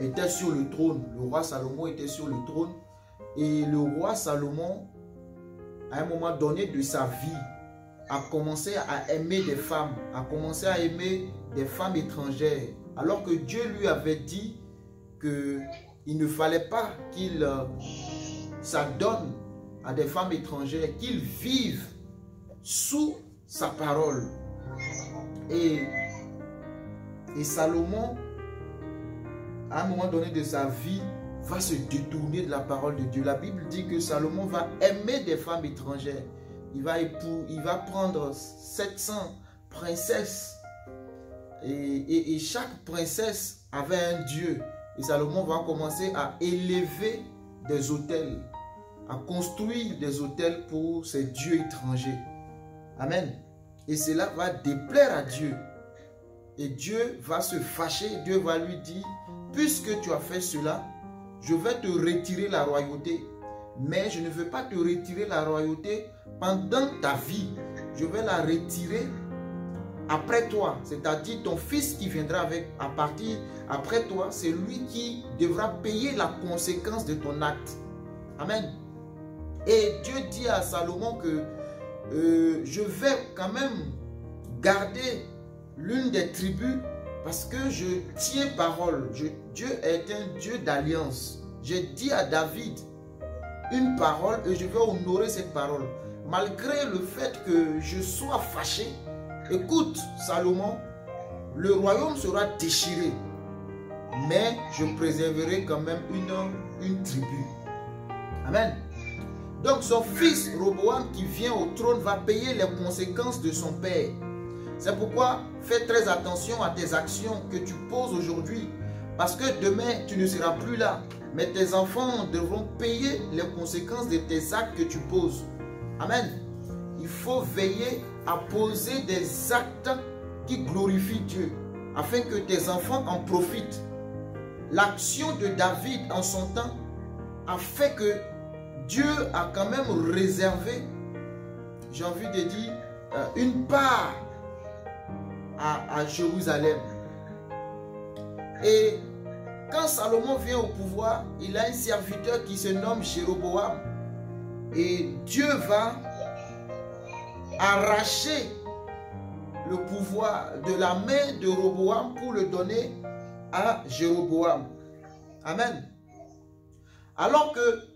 était sur le trône. Le roi Salomon était sur le trône. Et le roi Salomon, à un moment donné de sa vie, a commencé à aimer des femmes, a commencé à aimer des femmes étrangères. Alors que Dieu lui avait dit que il ne fallait pas qu'il euh, s'adonne à des femmes étrangères, qu'il vive sous sa parole. Et, et Salomon, à un moment donné de sa vie, va se détourner de la parole de Dieu. La Bible dit que Salomon va aimer des femmes étrangères. Il va, il va prendre 700 princesses. Et, et chaque princesse avait un dieu. Et Salomon va commencer à élever des hôtels, à construire des hôtels pour ces dieux étrangers. Amen. Et cela va déplaire à Dieu. Et Dieu va se fâcher. Dieu va lui dire, puisque tu as fait cela, je vais te retirer la royauté. Mais je ne veux pas te retirer la royauté pendant ta vie. Je vais la retirer après toi. C'est-à-dire ton fils qui viendra avec, à partir après toi, c'est lui qui devra payer la conséquence de ton acte. Amen. Et Dieu dit à Salomon que euh, je vais quand même garder l'une des tribus parce que je tiens parole. Dieu est un Dieu d'alliance. J'ai dit à David une parole et je vais honorer cette parole. Malgré le fait que je sois fâché, écoute Salomon, le royaume sera déchiré, mais je préserverai quand même une, une tribu. Amen. Donc son fils Roboam qui vient au trône va payer les conséquences de son père. C'est pourquoi fais très attention à tes actions que tu poses aujourd'hui. Parce que demain, tu ne seras plus là. Mais tes enfants devront payer les conséquences de tes actes que tu poses. Amen. Il faut veiller à poser des actes qui glorifient Dieu. Afin que tes enfants en profitent. L'action de David en son temps a fait que Dieu a quand même réservé, j'ai envie de dire, euh, une part à, Jérusalem. Et quand Salomon vient au pouvoir, il a un serviteur qui se nomme Jéroboam. Et Dieu va arracher le pouvoir de la main de Roboam pour le donner à Jéroboam. Amen. Alors que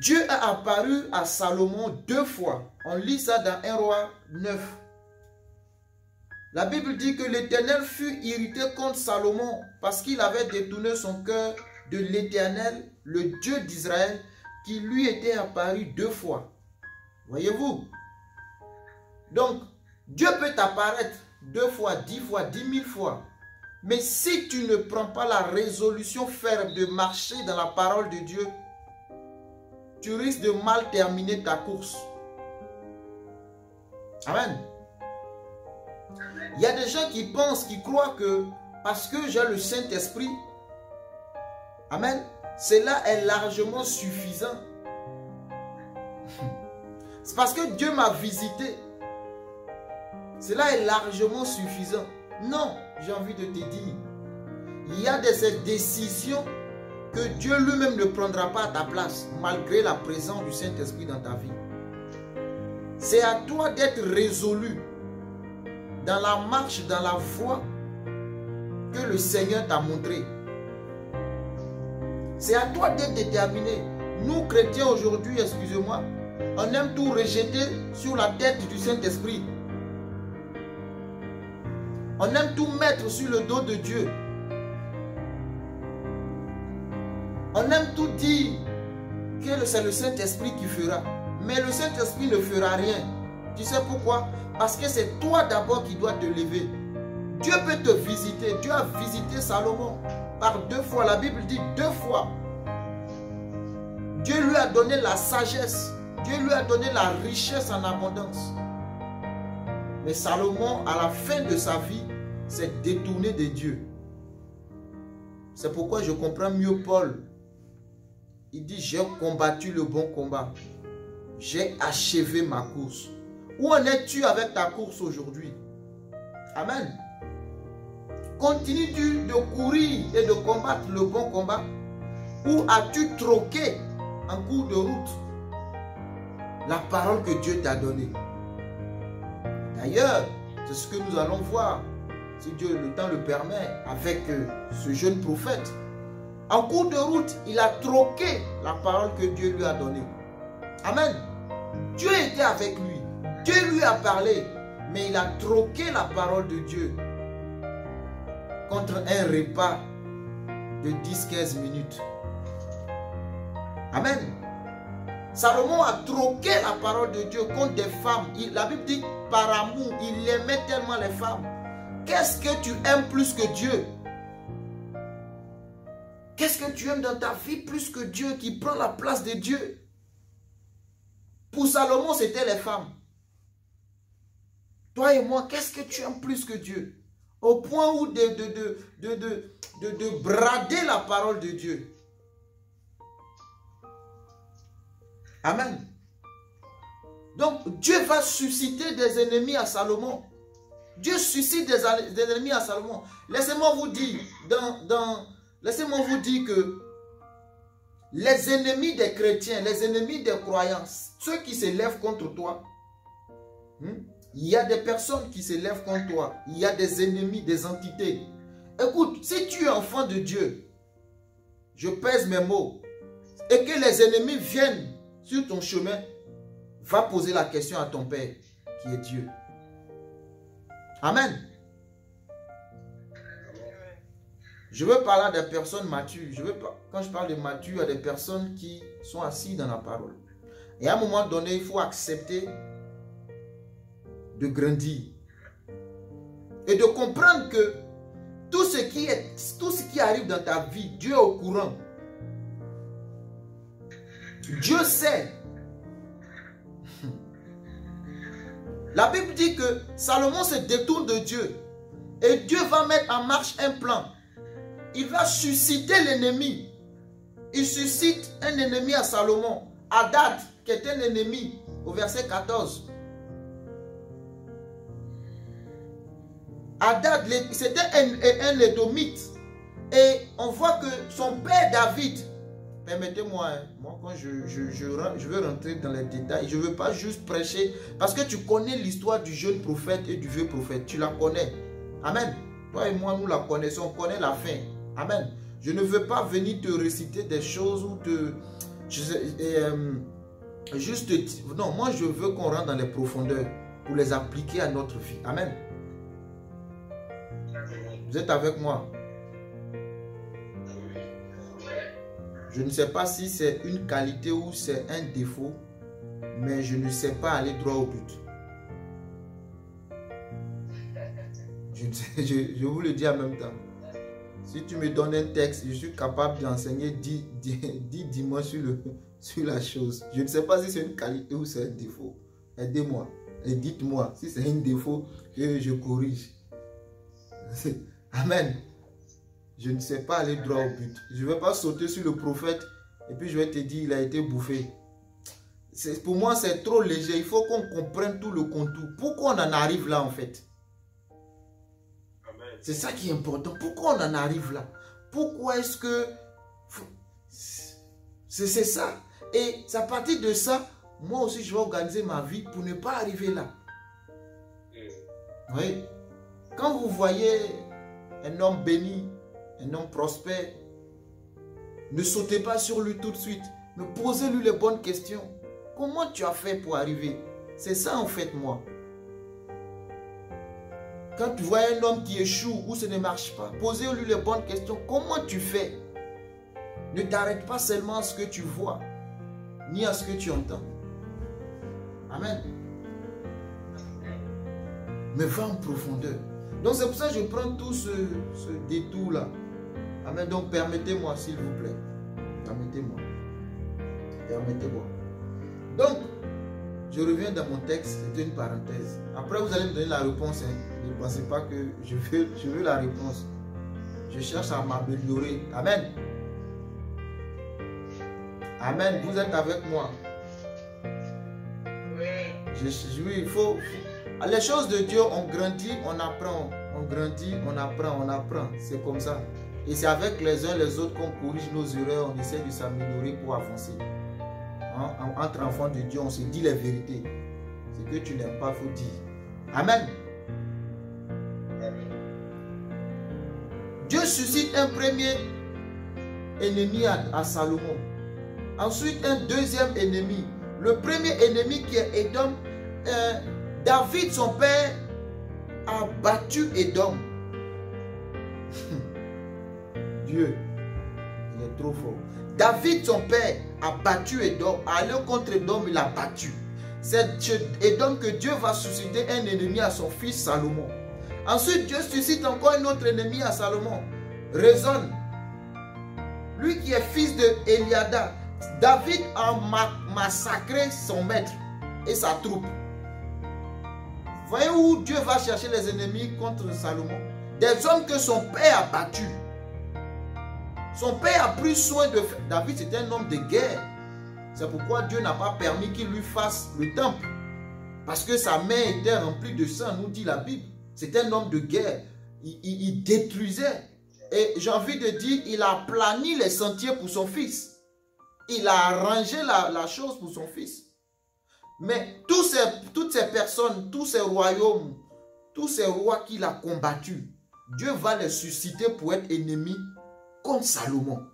Dieu a apparu à Salomon deux fois. On lit ça dans 1 roi 9. La Bible dit que l'Éternel fut irrité contre Salomon parce qu'il avait détourné son cœur de l'Éternel, le Dieu d'Israël, qui lui était apparu deux fois. Voyez-vous? Donc, Dieu peut t'apparaître deux fois, dix fois, dix mille fois. Mais si tu ne prends pas la résolution ferme de marcher dans la parole de Dieu, tu risques de mal terminer ta course. Amen. Il y a des gens qui pensent, qui croient que parce que j'ai le Saint-Esprit, Amen, cela est largement suffisant. C'est parce que Dieu m'a visité. Cela est largement suffisant. Non, j'ai envie de te dire, il y a des décisions que Dieu lui-même ne prendra pas à ta place, malgré la présence du Saint-Esprit dans ta vie. C'est à toi d'être résolu dans la marche, dans la foi que le Seigneur t'a montré. C'est à toi d'être déterminé. Nous, chrétiens, aujourd'hui, excusez-moi, on aime tout rejeter sur la tête du Saint-Esprit. On aime tout mettre sur le dos de Dieu. On aime tout dire que c'est le Saint-Esprit qui fera. Mais le Saint-Esprit ne fera rien. Tu sais pourquoi? Parce que c'est toi d'abord qui dois te lever. Dieu peut te visiter. Dieu a visité Salomon par deux fois. La Bible dit deux fois. Dieu lui a donné la sagesse. Dieu lui a donné la richesse en abondance. Mais Salomon, à la fin de sa vie, s'est détourné de Dieu. C'est pourquoi je comprends mieux Paul il dit, j'ai combattu le bon combat. J'ai achevé ma course. Où en es-tu avec ta course aujourd'hui? Amen. Continues-tu de courir et de combattre le bon combat? Ou as-tu troqué en cours de route la parole que Dieu t'a donnée? D'ailleurs, c'est ce que nous allons voir, si Dieu le temps le permet, avec euh, ce jeune prophète. En cours de route, il a troqué la parole que Dieu lui a donnée. Amen. Dieu était avec lui. Dieu lui a parlé, mais il a troqué la parole de Dieu contre un repas de 10-15 minutes. Amen. Salomon a troqué la parole de Dieu contre des femmes. la Bible dit par amour, il aimait tellement les femmes. Qu'est-ce que tu aimes plus que Dieu? Qu'est-ce que tu aimes dans ta vie plus que Dieu qui prend la place de Dieu? Pour Salomon, c'était les femmes. Toi et moi, qu'est-ce que tu aimes plus que Dieu? Au point où de, de, de, de, de brader la parole de Dieu. Amen. Donc Dieu va susciter des ennemis à Salomon. Dieu suscite des, ennemis à Salomon. Laissez-moi vous dire, dans, dans laissez-moi vous dire que les ennemis des chrétiens, les ennemis des croyances, ceux qui se lèvent contre toi, hmm, il y a des personnes qui se lèvent contre toi. Il y a des ennemis, des entités. Écoute, si tu es enfant de Dieu, je pèse mes mots, et que les ennemis viennent sur ton chemin, va poser la question à ton Père, qui est Dieu. Amen. Je veux parler des personnes matures. Je veux, quand je parle de matures, a des personnes qui sont assises dans la parole. Et à un moment donné, il faut accepter de grandir. Et de comprendre que tout ce qui, est, tout ce qui arrive dans ta vie, Dieu est au courant. Dieu sait. La Bible dit que Salomon se détourne de Dieu. Et Dieu va mettre en marche un plan. Il va susciter l'ennemi. Il suscite un ennemi à Salomon. Adad, qui est un ennemi, au verset 14. Adad, c'était un, un Lédomite. Et on voit que son père David, permettez-moi, hein, moi quand je, je, je, veux rentrer dans les détails, je ne veux pas juste prêcher, parce que tu connais l'histoire du jeune prophète et du vieux prophète, tu la connais. Amen. Toi et moi, nous la connaissons, on connaît la fin. Amen. Je ne veux pas venir te réciter des choses ou te... Euh, juste... Non, moi je veux qu'on rentre dans les profondeurs pour les appliquer à notre vie. Amen. Vous êtes avec moi Je ne sais pas si c'est une qualité ou c'est un défaut, mais je ne sais pas aller droit au but. Je, vous le dis en même temps. Si tu me donnes un texte, je suis capable d'enseigner 10, 10, dimanches sur, le, sur la chose. Je ne sais pas si c'est une qualité ou c'est un défaut. Aidez-moi et dites-moi si c'est un défaut que je corrige. Amen. Je ne sais pas aller droit au but. Je ne vais pas sauter sur le prophète et puis je vais te dire il a été bouffé. Pour moi, c'est trop léger. Il faut qu'on comprenne tout le contour. Pourquoi on en arrive là en fait? C'est ça qui est important. Pourquoi on en arrive là? Pourquoi est-ce que... C'est ça. Et c'est à partir de ça, moi aussi, je vais organiser ma vie pour ne pas arriver là. Mm. Oui. Quand vous voyez un homme béni, un homme prospère, ne sautez pas sur lui tout de suite, mais posez-lui les bonnes questions. Comment tu as fait pour arriver? C'est ça en fait moi. Quand tu vois un homme qui échoue ou ce ne marche pas, posez-lui les bonnes questions. Comment tu fais? Ne t'arrête pas seulement à ce que tu vois, ni à ce que tu entends. Amen. Mais va en profondeur. Donc c'est pour ça que je prends tout ce, ce détour-là. Amen. Donc permettez-moi, s'il vous plaît. Permettez-moi. Permettez-moi. Donc, je reviens dans mon texte, c'était une parenthèse. Après, vous allez me donner la réponse. Hein. Ne pensez pas que je veux, je veux la réponse. Je cherche à m'améliorer. Amen. Amen. Vous êtes avec moi. Oui. Je, oui, il faut, Les choses de Dieu, on grandit, on apprend. On grandit, on apprend, on apprend. C'est comme ça. Et c'est avec les uns les autres qu'on corrige nos erreurs, on essaie de s'améliorer pour avancer. Hein, entre enfants de Dieu, on se dit les vérités. Ce que tu n'aimes pas, il faut dire. Amen. Dieu suscite un premier ennemi à, Salomon. Ensuite, un deuxième ennemi. Le premier ennemi qui est Edom, euh, David, son père, a battu Edom. Dieu, il est trop fort. David, son père, a battu Edom. Allé contre Edom, il a battu. C'est Edom que Dieu va susciter un ennemi à son fils Salomon. Ensuite, Dieu suscite encore un autre ennemi à Salomon. Raisonne. Lui qui est fils de Eliada. David a massacré son maître et sa troupe. Voyez où Dieu va chercher les ennemis contre Salomon? Des hommes que son père a battus. Son père a pris soin de... David, c'était un homme de guerre. C'est pourquoi Dieu n'a pas permis qu'il lui fasse le temple. Parce que sa main était remplie de sang, nous dit la Bible. C'était un homme de guerre. Il, détruisait. Et j'ai envie de dire, il a plani les sentiers pour son fils. Il a arrangé la, la chose pour son fils. Mais tous ces, toutes ces personnes, tous ces royaumes, tous ces rois qu'il a combattus, Dieu va les susciter pour être ennemis comme Salomon.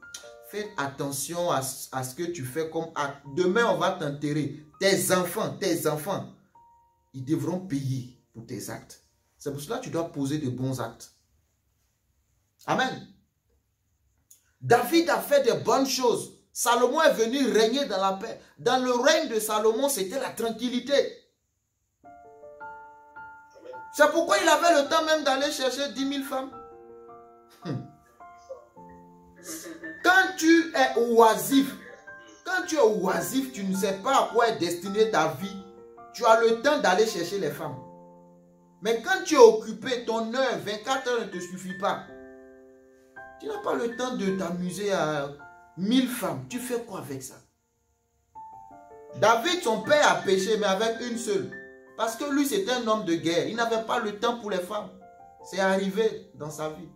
Fais attention à, ce que tu fais comme acte. Demain, on va t'enterrer. Tes enfants, tes enfants, ils devront payer pour tes actes. C'est pour cela que tu dois poser de bons actes. Amen. David a fait de bonnes choses. Salomon est venu régner dans la paix. Dans le règne de Salomon, c'était la tranquillité. C'est pourquoi il avait le temps même d'aller chercher 10 000 femmes. Hum. Quand tu es oisif, quand tu es oisif, tu ne sais pas à quoi est destinée ta vie. Tu as le temps d'aller chercher les femmes. Mais quand tu es occupé, ton heure, 24 heures ne te suffit pas. Tu n'as pas le temps de t'amuser à mille femmes. Tu fais quoi avec ça? David, son père, a péché, mais avec une seule. Parce que lui, c'était un homme de guerre. Il n'avait pas le temps pour les femmes. C'est arrivé dans sa vie.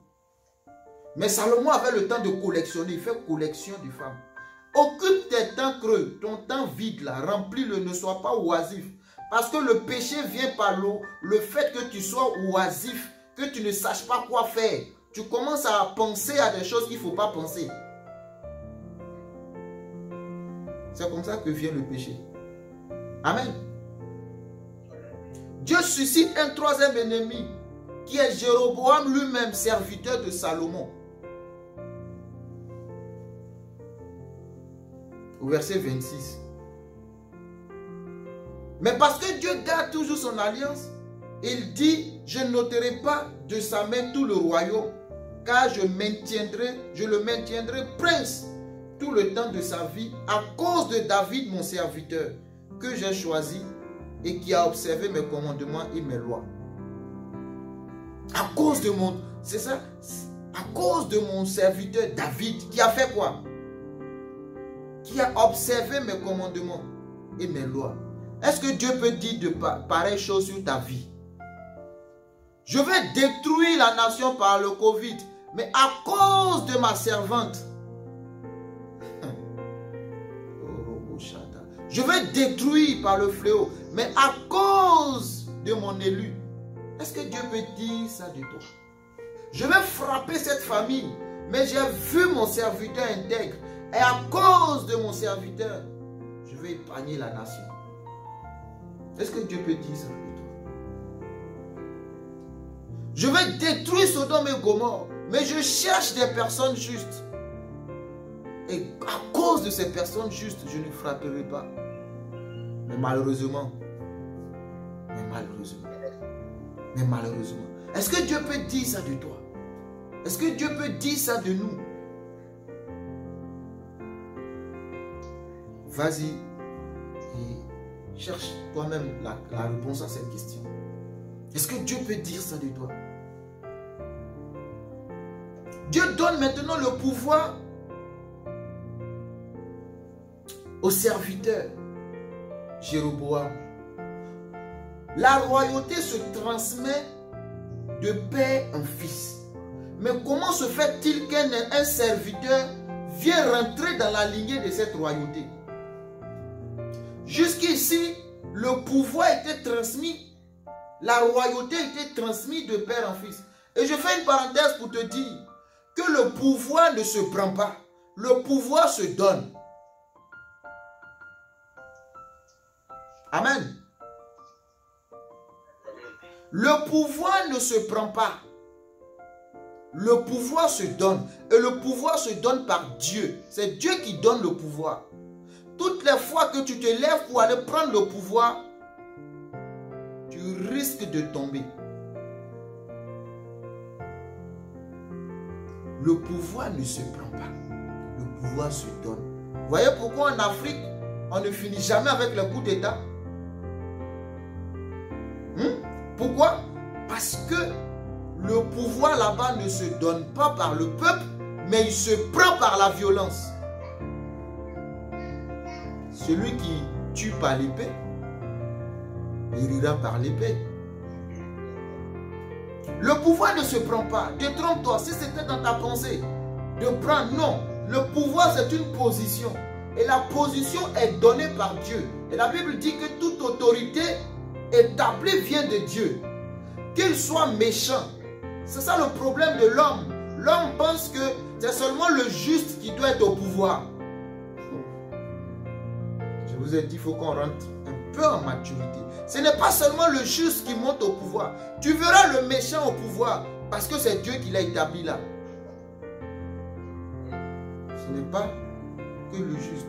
Mais Salomon avait le temps de collectionner. Il fait collection de femmes. Occupe tes temps creux, ton temps vide là, remplis-le, ne sois pas oisif. Parce que le péché vient par l'eau, le fait que tu sois oisif, que tu ne saches pas quoi faire. Tu commences à penser à des choses qu'il ne faut pas penser. C'est comme ça que vient le péché. Amen. Dieu suscite un troisième ennemi qui est Jéroboam lui-même, serviteur de Salomon. au verset 26. Mais parce que Dieu garde toujours son alliance, il dit, je n'ôterai pas de sa main tout le royaume, car je maintiendrai, je le maintiendrai prince le temps de sa vie à cause de David, mon serviteur, que j'ai choisi et qui a observé mes commandements et mes lois. À cause de mon, c'est ça, à cause de mon serviteur David, qui a fait quoi? Qui a observé mes commandements et mes lois. Est-ce que Dieu peut dire de pareilles choses sur ta vie? Je vais détruire la nation par le Covid, mais à cause de ma servante. Je vais détruire par le fléau, mais à cause de mon élu. Est-ce que Dieu peut dire ça de toi? Je vais frapper cette famille, mais j'ai vu mon serviteur intègre. Et à cause de mon serviteur, je vais épargner la nation. Est-ce que Dieu peut dire ça de toi? Je vais détruire Sodome et Gomorre, mais je cherche des personnes justes. Et à cause de ces personnes justes, je ne frapperai pas. Mais malheureusement, mais malheureusement, mais malheureusement, est-ce que Dieu peut dire ça de toi? Est-ce que Dieu peut dire ça de nous? Vas-y et cherche toi-même la, réponse à cette question. Est-ce que Dieu peut dire ça de toi? Dieu donne maintenant le pouvoir au serviteur Jéroboam. La royauté se transmet de père en fils. Mais comment se fait-il qu'un serviteur vient rentrer dans la lignée de cette royauté? Jusqu'ici, le pouvoir était transmis, la royauté était transmise de père en fils. Et je fais une parenthèse pour te dire que le pouvoir ne se prend pas, le pouvoir se donne. Amen. Le pouvoir ne se prend pas. Le pouvoir se donne. Et le pouvoir se donne par Dieu. C'est Dieu qui donne le pouvoir. Toutes les fois que tu te lèves pour aller prendre le pouvoir, tu risques de tomber. Le pouvoir ne se prend pas. Le pouvoir se donne. Vous voyez pourquoi en Afrique, on ne finit jamais avec le coup d'État? Pourquoi? Parce que le pouvoir là-bas ne se donne pas par le peuple, mais il se prend par la violence. Celui qui tue par l'épée, il ira par l'épée. Le pouvoir ne se prend pas. Détrompe-toi, si c'était dans ta pensée, de prendre, non. Le pouvoir, c'est une position. Et la position est donnée par Dieu. Et la Bible dit que toute autorité établi vient de Dieu. Qu'il soit méchant. C'est ça le problème de l'homme. L'homme pense que c'est seulement le juste qui doit être au pouvoir. Je vous ai dit, il faut qu'on rentre un peu en maturité. Ce n'est pas seulement le juste qui monte au pouvoir. Tu verras le méchant au pouvoir parce que c'est Dieu qui l'a établi là. Ce n'est pas que le juste.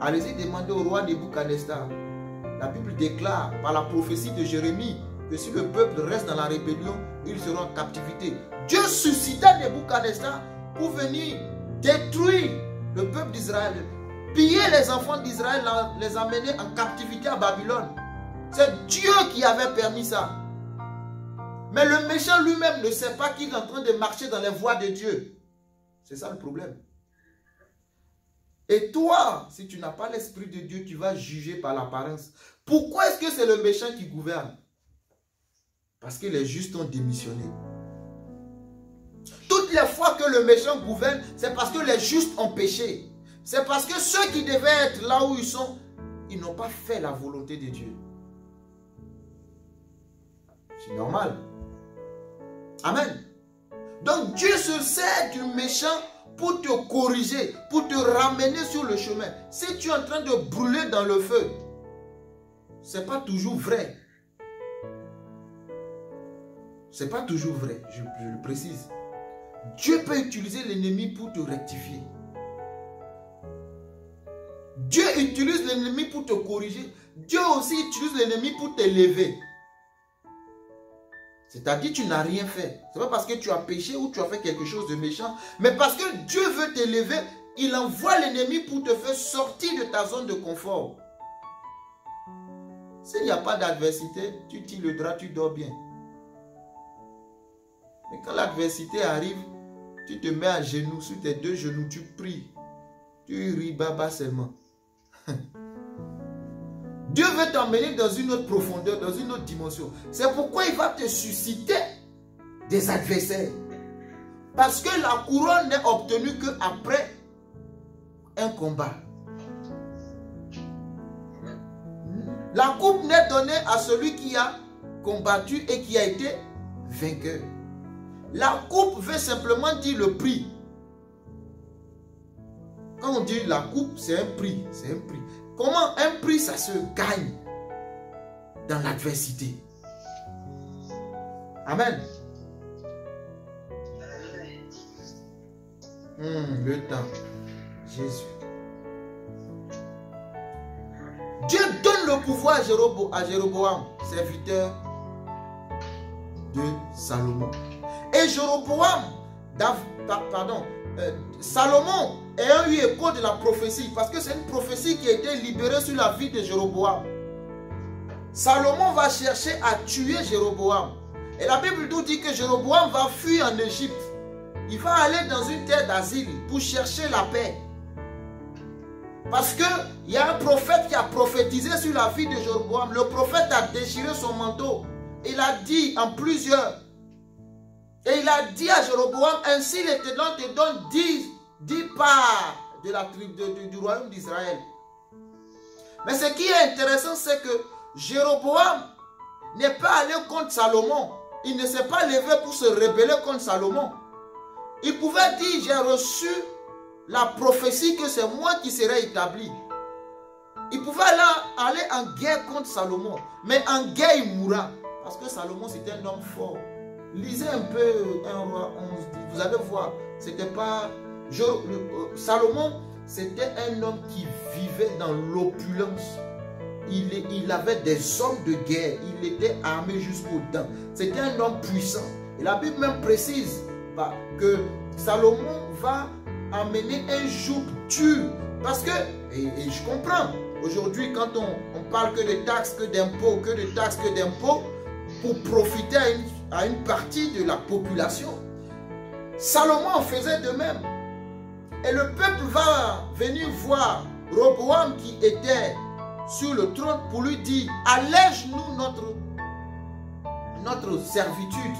Allez-y demander au roi Nebuchadnezzar. La Bible déclare par la prophétie de Jérémie que si le peuple reste dans la rébellion, ils seront en captivité. Dieu suscita Nebuchadnezzar pour venir détruire le peuple d'Israël, piller les enfants d'Israël, les amener en captivité à Babylone. C'est Dieu qui avait permis ça. Mais le méchant lui-même ne sait pas qu'il est en train de marcher dans les voies de Dieu. C'est ça le problème. Et toi, si tu n'as pas l'Esprit de Dieu, tu vas juger par l'apparence. Pourquoi est-ce que c'est le méchant qui gouverne? Parce que les justes ont démissionné. Toutes les fois que le méchant gouverne, c'est parce que les justes ont péché. C'est parce que ceux qui devaient être là où ils sont, ils n'ont pas fait la volonté de Dieu. C'est normal. Amen. Donc Dieu se sert du méchant pour te corriger, pour te ramener sur le chemin. Si tu es en train de brûler dans le feu, ce n'est pas toujours vrai. Ce n'est pas toujours vrai, je, je le précise. Dieu peut utiliser l'ennemi pour te rectifier. Dieu utilise l'ennemi pour te corriger. Dieu aussi utilise l'ennemi pour t'élever. C'est-à-dire tu n'as rien fait. Ce n'est pas parce que tu as péché ou tu as fait quelque chose de méchant, mais parce que Dieu veut t'élever, il envoie l'ennemi pour te faire sortir de ta zone de confort. S'il n'y a pas d'adversité, tu tires le drap, tu dors bien. Mais quand l'adversité arrive, tu te mets à genoux, sur tes deux genoux, tu pries. Tu ris baba seulement. Dieu veut t'emmener dans une autre profondeur, dans une autre dimension. C'est pourquoi il va te susciter des adversaires. Parce que la couronne n'est obtenue qu'après un combat. La coupe n'est donnée à celui qui a combattu et qui a été vainqueur. La coupe veut simplement dire le prix. Quand on dit la coupe, c'est un prix. C'est un prix. Comment un prix, ça se gagne dans l'adversité? Amen. Hmm, le temps. Jésus. Dieu donne le pouvoir à, Jéroboam, serviteur de Salomon. Et Jéroboam, pardon, euh, Salomon ayant eu écho de la prophétie, parce que c'est une prophétie qui a été libérée sur la vie de Jéroboam. Salomon va chercher à tuer Jéroboam. Et la Bible nous dit que Jéroboam va fuir en Égypte. Il va aller dans une terre d'asile pour chercher la paix. Parce qu'il y a un prophète qui a prophétisé sur la vie de Jéroboam. Le prophète a déchiré son manteau. Il a dit en plusieurs. Et il a dit à Jéroboam, ainsi l'Éternel te donne dix, dix parts de la tribu du royaume d'Israël. Mais ce qui est intéressant, c'est que Jéroboam n'est pas allé contre Salomon. Il ne s'est pas levé pour se rebeller contre Salomon. Il pouvait dire, j'ai reçu la prophétie que c'est moi qui serai établi. Il pouvait aller, en guerre contre Salomon. Mais en guerre, il mourra. Parce que Salomon, c'était un homme fort. Lisez un peu un roi 11. Vous allez voir, c'était pas... Euh, Salomon, c'était un homme qui vivait dans l'opulence. Il, avait des hommes de guerre. Il était armé jusqu'aux dents. C'était un homme puissant. Et la Bible même précise bah, que Salomon va amener un joug dur. Parce que, et, je comprends, aujourd'hui quand on, parle que de taxes, que d'impôts, que de taxes, que d'impôts, pour profiter à une, partie de la population. Salomon faisait de même. Et le peuple va venir voir Roboam qui était sur le trône pour lui dire, allège-nous notre, notre servitude.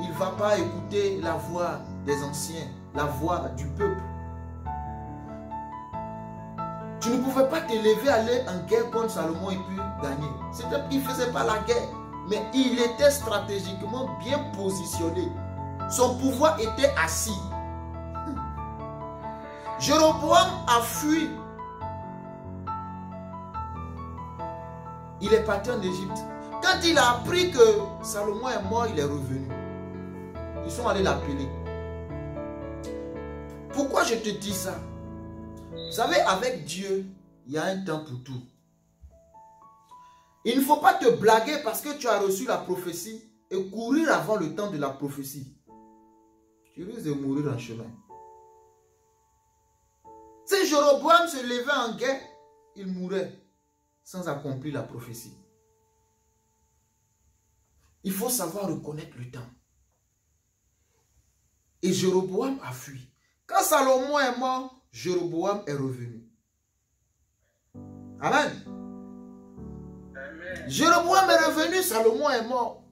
Il ne va pas écouter la voix des anciens, la voix du peuple. Tu ne pouvais pas t'élever, aller en guerre contre Salomon et puis gagner. Il ne faisait pas la guerre, mais il était stratégiquement bien positionné. Son pouvoir était assis. Jéroboam a fui. Il est parti en Égypte. Quand il a appris que Salomon est mort, il est revenu. Ils sont allés l'appeler. Pourquoi je te dis ça? Vous savez, avec Dieu, il y a un temps pour tout. Il ne faut pas te blaguer parce que tu as reçu la prophétie et courir avant le temps de la prophétie. Tu risques de mourir en chemin. Jéroboam se levait en guerre, il mourrait sans accomplir la prophétie. Il faut savoir reconnaître le temps. Et Jéroboam a fui. Quand Salomon est mort, Jéroboam est revenu. Amen. Jéroboam est revenu, Salomon est mort.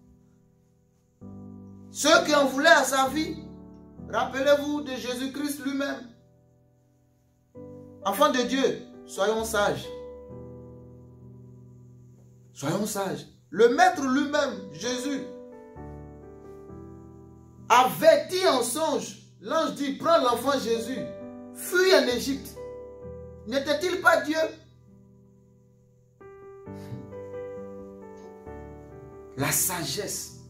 Ceux qui en voulaient à sa vie, rappelez-vous de Jésus-Christ lui-même. Enfants de Dieu, soyons sages. Soyons sages. Le maître lui-même, Jésus, avait dit en songe, l'ange dit, prends l'enfant Jésus, fuis en Égypte. N'était-il pas Dieu? La sagesse,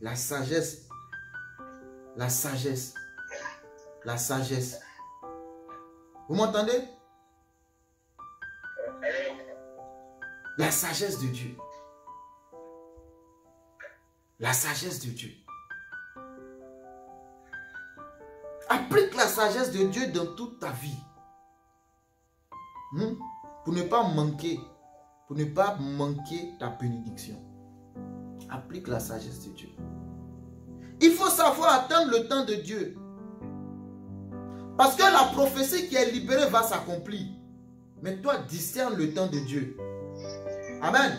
la sagesse, la sagesse, la sagesse vous m'entendez? La sagesse de Dieu. La sagesse de Dieu. Applique la sagesse de Dieu dans toute ta vie. Hmm? Pour ne pas manquer, pour ne pas manquer ta bénédiction. Applique la sagesse de Dieu. Il faut savoir attendre le temps de Dieu. Parce que la prophétie qui est libérée va s'accomplir. Mais toi, discerne le temps de Dieu. Amen.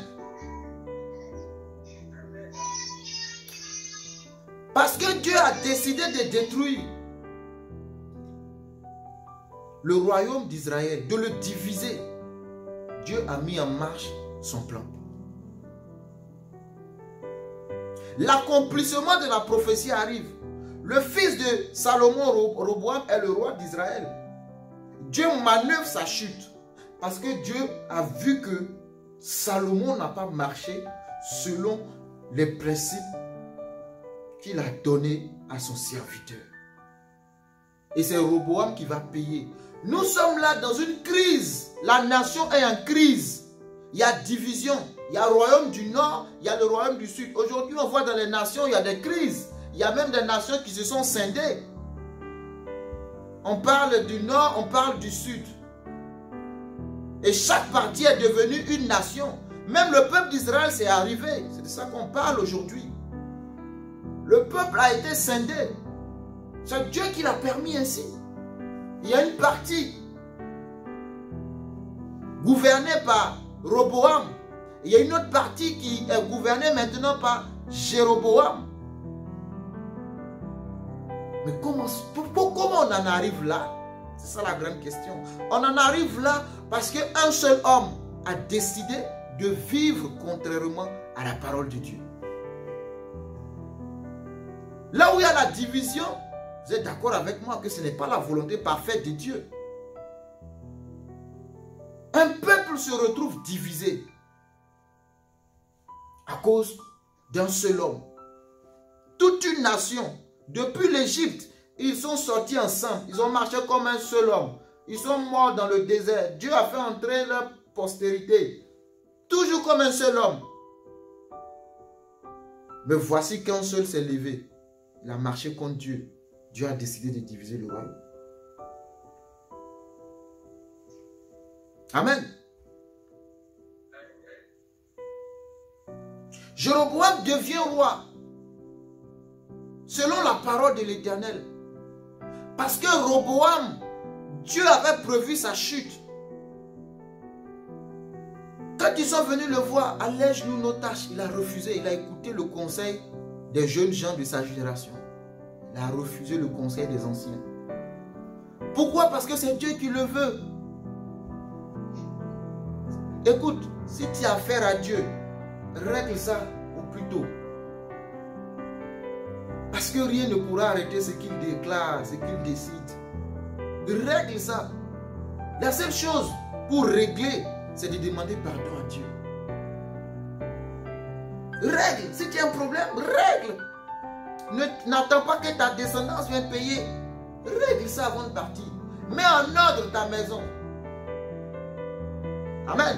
Parce que Dieu a décidé de détruire le royaume d'Israël, de le diviser. Dieu a mis en marche son plan. L'accomplissement de la prophétie arrive. Le fils de Salomon, Roboam, est le roi d'Israël. Dieu manœuvre sa chute parce que Dieu a vu que Salomon n'a pas marché selon les principes qu'il a donnés à son serviteur. Et c'est Roboam qui va payer. Nous sommes là dans une crise. La nation est en crise. Il y a division. Il y a le royaume du nord, il y a le royaume du sud. Aujourd'hui, on voit dans les nations, il y a des crises. Il y a même des nations qui se sont scindées. On parle du nord, on parle du sud. Et chaque partie est devenue une nation. Même le peuple d'Israël s'est arrivé. C'est de ça qu'on parle aujourd'hui. Le peuple a été scindé. C'est Dieu qui l'a permis ainsi. Il y a une partie gouvernée par Roboam. Il y a une autre partie qui est gouvernée maintenant par Jéroboam. Mais comment, on en arrive là? C'est ça la grande question. On en arrive là parce qu'un seul homme a décidé de vivre contrairement à la parole de Dieu. Là où il y a la division, vous êtes d'accord avec moi que ce n'est pas la volonté parfaite de Dieu. Un peuple se retrouve divisé à cause d'un seul homme. Toute une nation, depuis l'Égypte, ils sont sortis ensemble. Ils ont marché comme un seul homme. Ils sont morts dans le désert. Dieu a fait entrer leur postérité. Toujours comme un seul homme. Mais voici qu'un seul s'est levé. Il a marché contre Dieu. Dieu a décidé de diviser le royaume. Amen. Jéroboam devient roi selon la parole de l'Éternel. Parce que Roboam, Dieu avait prévu sa chute. Quand ils sont venus le voir, allège-nous nos tâches, il a refusé, il a écouté le conseil des jeunes gens de sa génération. Il a refusé le conseil des anciens. Pourquoi? Parce que c'est Dieu qui le veut. Écoute, si tu as affaire à Dieu, règle ça au plus tôt. Parce que rien ne pourra arrêter ce qu'il déclare, ce qu'il décide. Règle ça. La seule chose pour régler, c'est de demander pardon à Dieu. Règle. Si tu as un problème, règle. N'attends pas que ta descendance vienne payer. Règle ça avant de partir. Mets en ordre ta maison. Amen.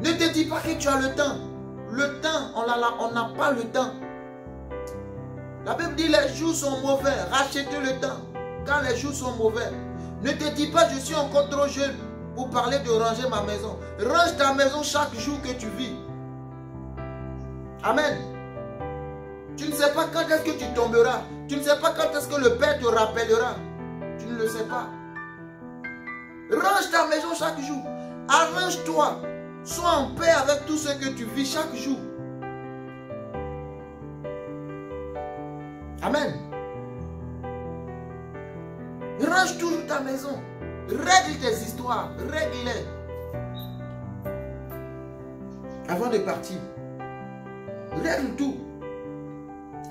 Ne te dis pas que tu as le temps. Le temps, on n'a pas le temps. La Bible dit les jours sont mauvais. Rachetez le temps quand les jours sont mauvais. Ne te dis pas je suis encore trop jeune pour parler de ranger ma maison. Range ta maison chaque jour que tu vis. Amen. Tu ne sais pas quand est-ce que tu tomberas. Tu ne sais pas quand est-ce que le Père te rappellera. Tu ne le sais pas. Range ta maison chaque jour. Arrange-toi. Sois en paix avec tout ce que tu vis chaque jour. Amen. Range toujours ta maison. Règle tes histoires. Règle-les. Avant de partir. Règle tout.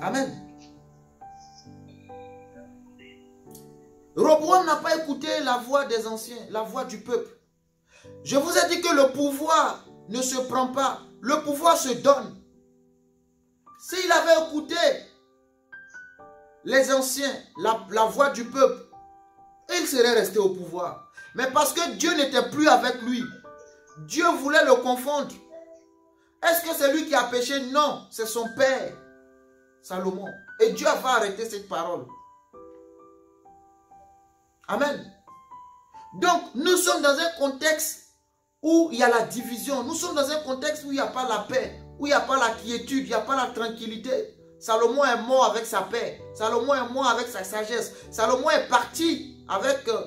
Amen. Roboam n'a pas écouté la voix des anciens, la voix du peuple. Je vous ai dit que le pouvoir ne se prend pas, le pouvoir se donne. S'il avait écouté les anciens, la, voix du peuple, il serait resté au pouvoir. Mais parce que Dieu n'était plus avec lui, Dieu voulait le confondre. Est-ce que c'est lui qui a péché? Non, c'est son père, Salomon. Et Dieu va arrêter cette parole. Amen. Donc, nous sommes dans un contexte où il y a la division. Nous sommes dans un contexte où il n'y a pas la paix, où il n'y a pas la quiétude, il n'y a pas la tranquillité. Salomon est mort avec sa paix. Salomon est mort avec sa sagesse. Salomon est parti avec euh,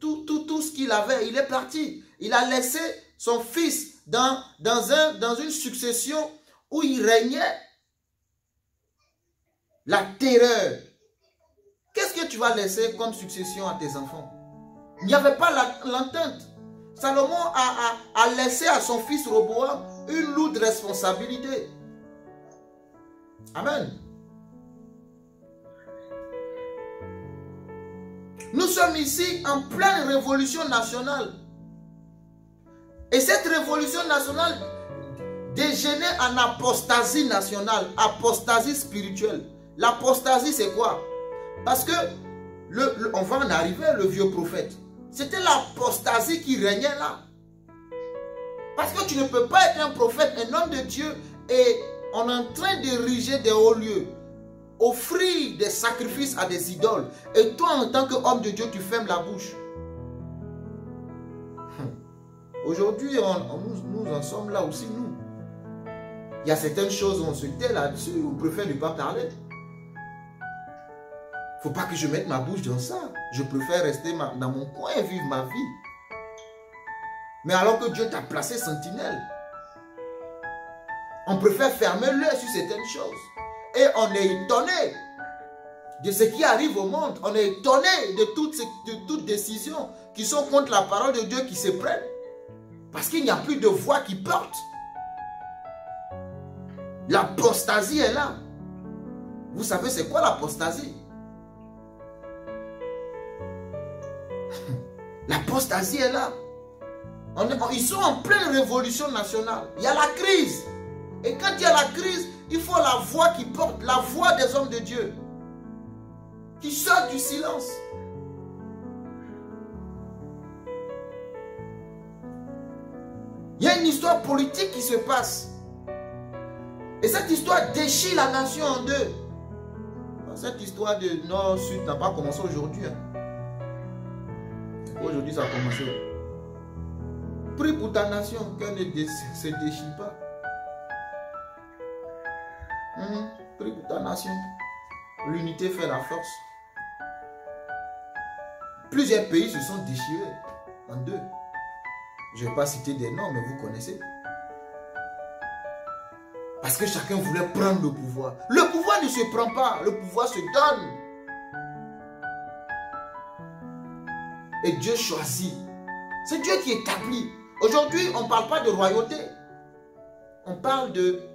tout, ce qu'il avait. Il est parti. Il a laissé son fils dans, dans, un, dans une succession où il régnait la terreur. Qu'est-ce que tu vas laisser comme succession à tes enfants? Il n'y avait pas l'entente. Salomon a, a, a, laissé à son fils Roboam une lourde responsabilité. Amen. Nous sommes ici en pleine révolution nationale. Et cette révolution nationale dégénère en apostasie nationale, apostasie spirituelle. L'apostasie, c'est quoi? Parce que, le, on va en arriver, le vieux prophète. C'était l'apostasie qui régnait là. Parce que tu ne peux pas être un prophète, un homme de Dieu, et on est en train d'ériger des hauts lieux, offrir des sacrifices à des idoles. Et toi, en tant qu'homme de Dieu, tu fermes la bouche. Aujourd'hui, nous, en sommes là aussi, nous. Il y a certaines choses où on se tait là-dessus, on préfère ne pas parler. Faut pas que je mette ma bouche dans ça. Je préfère rester dans mon coin et vivre ma vie. Mais alors que Dieu t'a placé sentinelle. On préfère fermer l'œil sur certaines choses. Et on est étonné de ce qui arrive au monde. On est étonné de toutes, de toutes décisions qui sont contre la parole de Dieu qui se prennent. Parce qu'il n'y a plus de voix qui porte. L'apostasie est là. Vous savez c'est quoi l'apostasie? L'apostasie est là. ils sont en pleine révolution nationale. Il y a la crise. Et quand il y a la crise, il faut la voix qui porte, la voix des hommes de Dieu, qui sort du silence. Il y a une histoire politique qui se passe. Et cette histoire déchire la nation en deux. Cette histoire de Nord-Sud n'a pas commencé aujourd'hui. Hein. Aujourd'hui, ça a commencé. Prie pour ta nation, qu'elle ne se déchire pas. Hum, pour ta nation. L'unité fait la force. Plusieurs pays se sont déchirés en deux. Je ne vais pas citer des noms, mais vous connaissez. Parce que chacun voulait prendre le pouvoir. Le pouvoir ne se prend pas, le pouvoir se donne. Et Dieu choisit. C'est Dieu qui établit. Aujourd'hui, on ne parle pas de royauté. On parle de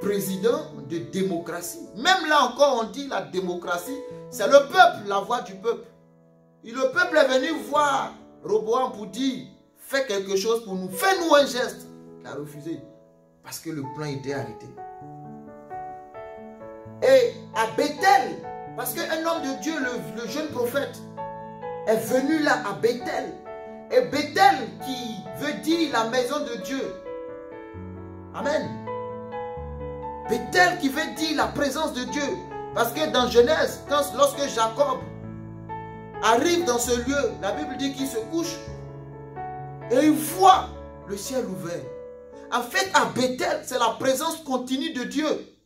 président de démocratie. Même là encore, on dit la démocratie, c'est le peuple, la voix du peuple. Et le peuple est venu voir Roboam pour dire, fais quelque chose pour nous, fais-nous un geste. Il a refusé. Parce que le plan était arrêté. Et à Bethel, parce qu'un homme de Dieu, le, jeune prophète, est venu là à Bethel. Et Bethel qui veut dire la maison de Dieu. Amen. Bethel qui veut dire la présence de Dieu. Parce que dans Genèse, lorsque Jacob arrive dans ce lieu, la Bible dit qu'il se couche et il voit le ciel ouvert. En fait, à Bethel, c'est la présence continue de Dieu.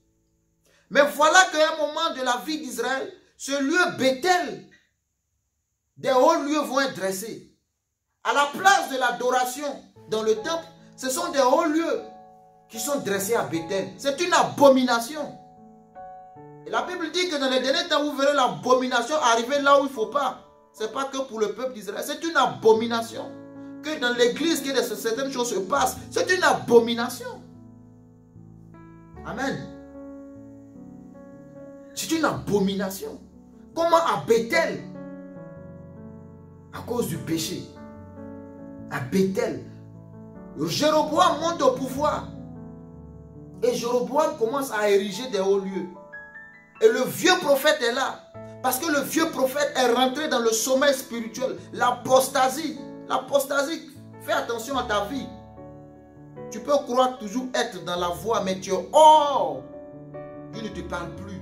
Mais voilà qu'à un moment de la vie d'Israël, ce lieu Bethel, des hauts lieux vont être dressés. À la place de l'adoration dans le temple, ce sont des hauts lieux qui sont dressés à Bethel. C'est une abomination. Et la Bible dit que dans les derniers temps, vous verrez l'abomination arriver là où il ne faut pas. Ce n'est pas que pour le peuple d'Israël, c'est une abomination que dans l'église, que certaines choses se passent, c'est une abomination. Amen. C'est une abomination. Comment à Bethel? À cause du péché. À Bethel. Jéroboam monte au pouvoir. Et Jéroboam commence à ériger des hauts lieux. Et le vieux prophète est là. Parce que le vieux prophète est rentré dans le sommeil spirituel. L'apostasie. L'apostasie, fais attention à ta vie. Tu peux croire toujours être dans la voie, mais tu es hors. Dieu ne te parle plus.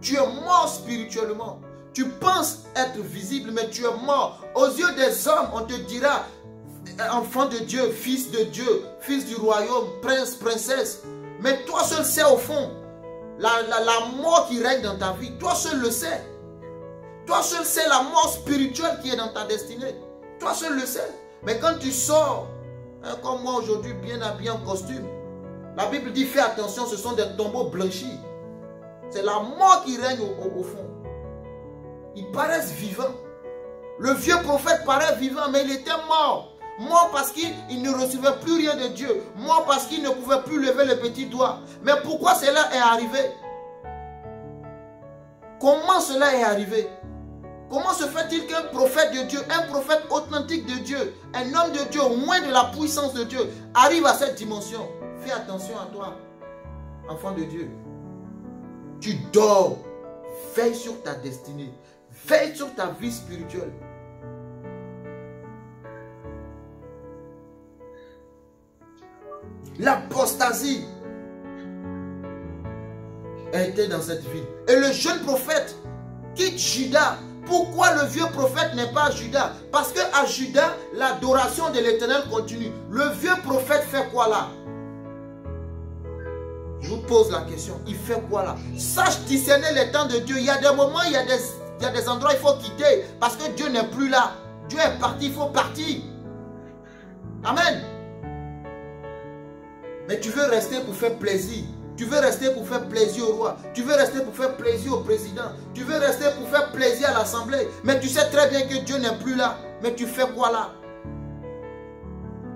Tu es mort spirituellement. Tu penses être visible, mais tu es mort. Aux yeux des hommes, on te dira, enfant de Dieu, fils de Dieu, fils du royaume, prince, princesse. Mais toi seul sais au fond la, mort qui règne dans ta vie. Toi seul le sais. Toi seul sais la mort spirituelle qui est dans ta destinée. Toi seul le sais. Mais quand tu sors, hein, comme moi aujourd'hui, bien habillé en costume, la Bible dit fais attention, ce sont des tombeaux blanchis. C'est la mort qui règne au, fond. Ils paraissent vivants. Le vieux prophète paraît vivant, mais il était mort. Mort parce qu'il ne recevait plus rien de Dieu. Mort parce qu'il ne pouvait plus lever le petit doigt. Mais pourquoi cela est arrivé? Comment cela est arrivé? Comment se fait-il qu'un prophète de Dieu, un prophète authentique de Dieu, un homme de Dieu, moins de la puissance de Dieu, arrive à cette dimension? Fais attention à toi, enfant de Dieu. Tu dors. Veille sur ta destinée. Veille sur ta vie spirituelle. L'apostasie était dans cette ville. Et le jeune prophète quitte Judas pourquoi le vieux prophète n'est pas Judas Parce que à Judas, l'adoration de l'éternel continue. Le vieux prophète fait quoi là? Je vous pose la question. Il fait quoi là? Sache discerner les temps de Dieu. Il y a des moments, il y a des, il y a des endroits, il faut quitter. Parce que Dieu n'est plus là. Dieu est parti, il faut partir. Amen. Mais tu veux rester pour faire plaisir. Tu veux rester pour faire plaisir au roi. Tu veux rester pour faire plaisir au président. Tu veux rester pour faire plaisir à l'assemblée. Mais tu sais très bien que Dieu n'est plus là. Mais tu fais quoi là?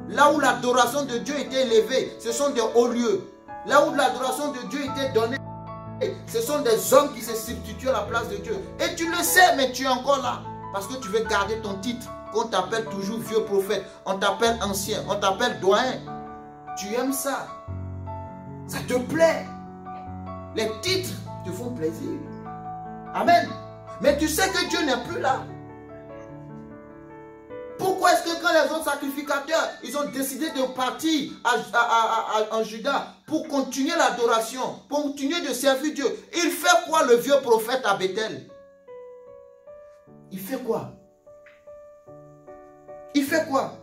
Là où l'adoration de Dieu était élevée, ce sont des hauts lieux. Là où l'adoration de Dieu était donnée, ce sont des hommes qui se substituent à la place de Dieu. Et tu le sais, mais tu es encore là. Parce que tu veux garder ton titre. On t'appelle toujours vieux prophète. On t'appelle ancien. On t'appelle doyen. Tu aimes ça? Ça te plaît? Les titres te font plaisir. Amen. Mais tu sais que Dieu n'est plus là. Pourquoi est-ce que quand les autres sacrificateurs, ils ont décidé de partir en Juda pour continuer l'adoration, pour continuer de servir Dieu, il fait quoi le vieux prophète à Bethel? Il fait quoi? Il fait quoi?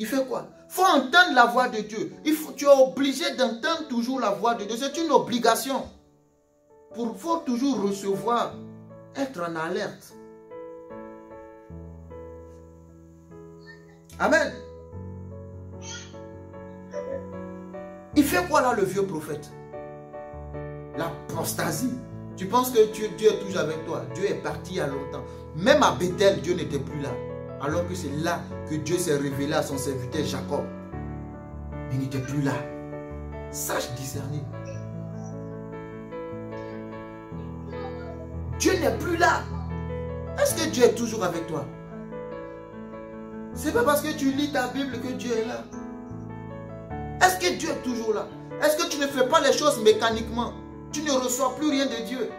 Il fait quoi? Faut entendre la voix de Dieu. Il tu es obligé d'entendre toujours la voix de Dieu. C'est une obligation. Il faut toujours recevoir être en alerte. Amen. Il fait quoi là le vieux prophète? L'apostasie. Tu penses que Dieu, Dieu, est toujours avec toi? Dieu est parti il y a longtemps. Même à Bethel, Dieu n'était plus là. Alors que c'est là que Dieu s'est révélé à son serviteur Jacob. Il n'était plus là. Sache discerner. Dieu n'est plus là. Est-ce que Dieu est toujours avec toi? C'est pas parce que tu lis ta Bible que Dieu est là. Est-ce que Dieu est toujours là? Est-ce que tu ne fais pas les choses mécaniquement? Tu ne reçois plus rien de Dieu.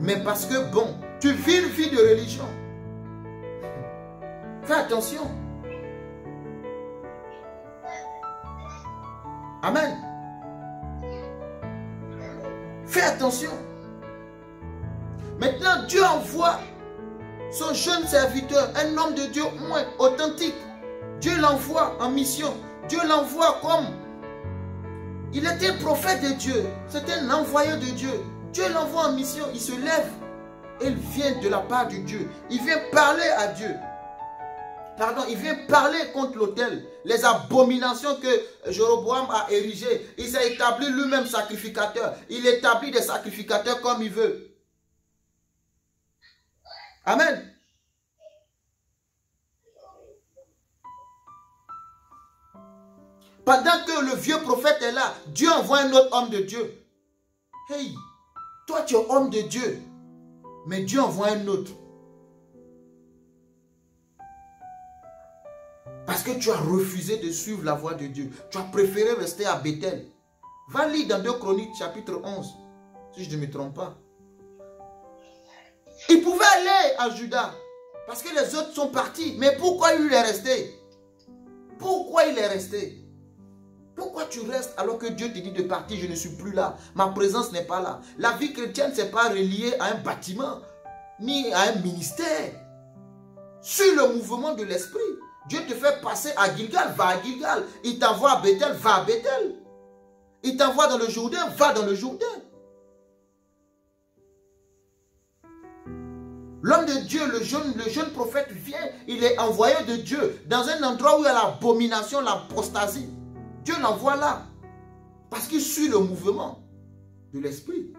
Mais parce que, bon, tu vis une vie de religion. Fais attention. Amen. Fais attention. Maintenant, Dieu envoie son jeune serviteur, un homme de Dieu moins authentique. Dieu l'envoie en mission. Dieu l'envoie comme... Il était prophète de Dieu. C'était un envoyé de Dieu. Dieu l'envoie en mission. Il se lève. Il vient de la part de Dieu. Il vient parler à Dieu. Pardon, il vient parler contre l'autel. Les abominations que Jéroboam a érigées. Il s'est établi lui-même sacrificateur. Il établit des sacrificateurs comme il veut. Amen. Pendant que le vieux prophète est là, Dieu envoie un autre homme de Dieu. Hey, toi tu es homme de Dieu, mais Dieu envoie un autre. Parce que tu as refusé de suivre la voie de Dieu. Tu as préféré rester à Bethel. Va lire dans 2 Chroniques chapitre 11, si je ne me trompe pas. Il pouvait aller à Judas. Parce que les autres sont partis. Mais pourquoi il est resté? Pourquoi il est resté? Pourquoi tu restes alors que Dieu te dit de partir? Je ne suis plus là. Ma présence n'est pas là. La vie chrétienne, ce n'est pas relié à un bâtiment, ni à un ministère. Sur le mouvement de l'esprit. Dieu te fait passer à Gilgal, va à Gilgal. Il t'envoie à Bethel, va à Bethel. Il t'envoie dans le Jourdain, va dans le Jourdain. L'homme de Dieu, le jeune, le jeune prophète vient, il est envoyé de Dieu dans un endroit où il y a l'abomination, l'apostasie. Dieu l'envoie là. Parce qu'il suit le mouvement de l'esprit.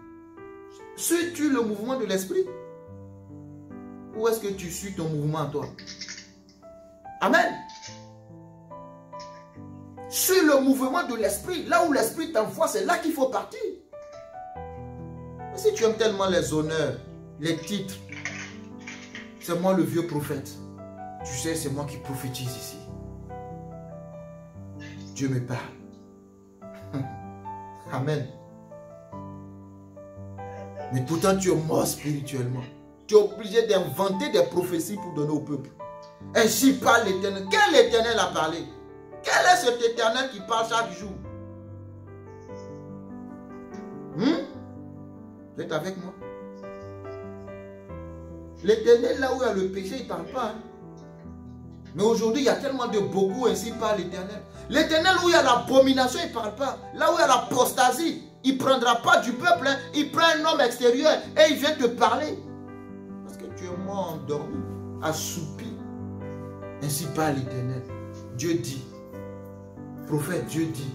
Suis-tu le mouvement de l'esprit? Ou est-ce que tu suis ton mouvement toi? Amen. Suis le mouvement de l'esprit. Là où l'esprit t'envoie, c'est là qu'il faut partir. si tu aimes tellement les honneurs, les titres, c'est moi le vieux prophète. Tu sais, c'est moi qui prophétise ici. Dieu me parle. Amen. Mais pourtant, tu es mort spirituellement. Tu es obligé d'inventer des prophéties pour donner au peuple. Ainsi parle l'éternel. Quel éternel a parlé? Quel est cet éternel qui parle chaque jour? Hmm? Vous êtes avec moi? L'éternel, là où il y a le péché, il ne parle pas. Hein. Mais aujourd'hui, il y a tellement de beaucoup ainsi par l'éternel. L'éternel, où il y a l'abomination, il ne parle pas. Là où il y a l'apostasie, il ne prendra pas du peuple. Hein. Il prend un homme extérieur et il vient te parler. Parce que tu es mort endormi. assoupi. Ainsi parle l'Éternel. Dieu dit. Prophète, Dieu dit.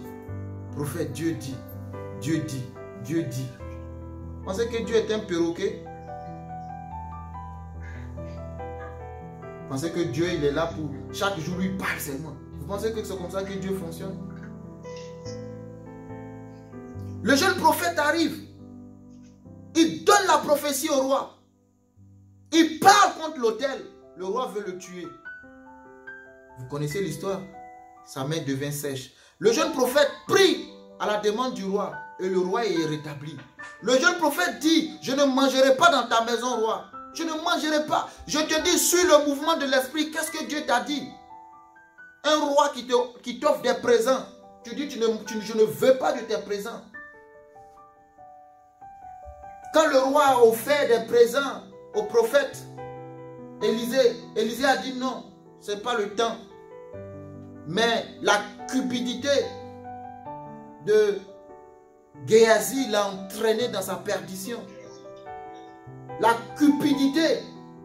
Prophète, Dieu dit. Dieu dit. Dieu dit. Pensez que Dieu est un perroquet? Pensez que Dieu, il est là pour chaque jour lui parle seulement? Vous pensez que c'est comme ça que Dieu fonctionne? Le jeune prophète arrive. Il donne la prophétie au roi. Il parle contre l'autel. Le roi veut le tuer. Vous connaissez l'histoire? Sa main devient sèche. Le jeune prophète prie à la demande du roi et le roi est rétabli. Le jeune prophète dit, je ne mangerai pas dans ta maison, roi. Je ne mangerai pas. Je te dis, suis le mouvement de l'esprit. Qu'est-ce que Dieu t'a dit? Un roi qui t'offre des présents. Tu dis, tu ne, je ne veux pas de tes présents. Quand le roi a offert des présents au prophète, Élisée, Élisée a dit non, ce n'est pas le temps. Mais la cupidité de Géasi l'a entraîné dans sa perdition. La cupidité,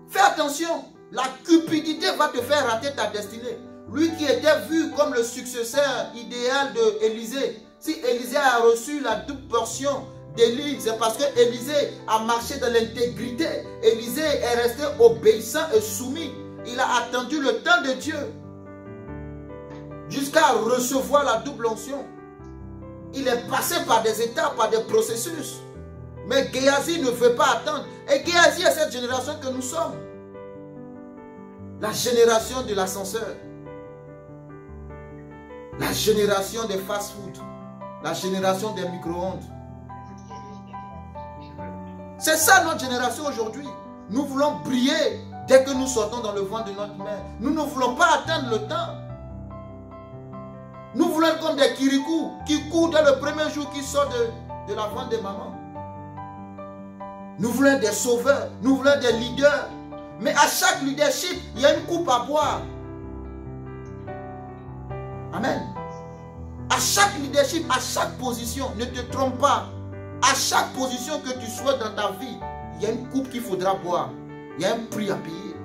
fais attention, la cupidité va te faire rater ta destinée. Lui qui était vu comme le successeur idéal de Élisée, si Élisée a reçu la double portion d'Élie, c'est parce que Élisée a marché dans l'intégrité. Élisée est resté obéissant et soumis. Il a attendu le temps de Dieu jusqu'à recevoir la double onction. Il est passé par des étapes, par des processus. Mais Géasi ne veut pas attendre. Et Géasi est cette génération que nous sommes. La génération de l'ascenseur. La génération des fast-food. La génération des micro-ondes. C'est ça notre génération aujourd'hui. Nous voulons briller dès que nous sortons dans le vent de notre mère. Nous ne voulons pas attendre le temps. Nous voulons être comme des kirikou qui courent dès le premier jour qui sortent de, de la vente de maman. Nous voulons des sauveurs, nous voulons des leaders. Mais à chaque leadership, il y a une coupe à boire. Amen. À chaque leadership, à chaque position, ne te trompe pas. À chaque position que tu sois dans ta vie, il y a une coupe qu'il faudra boire. Il y a un prix à payer.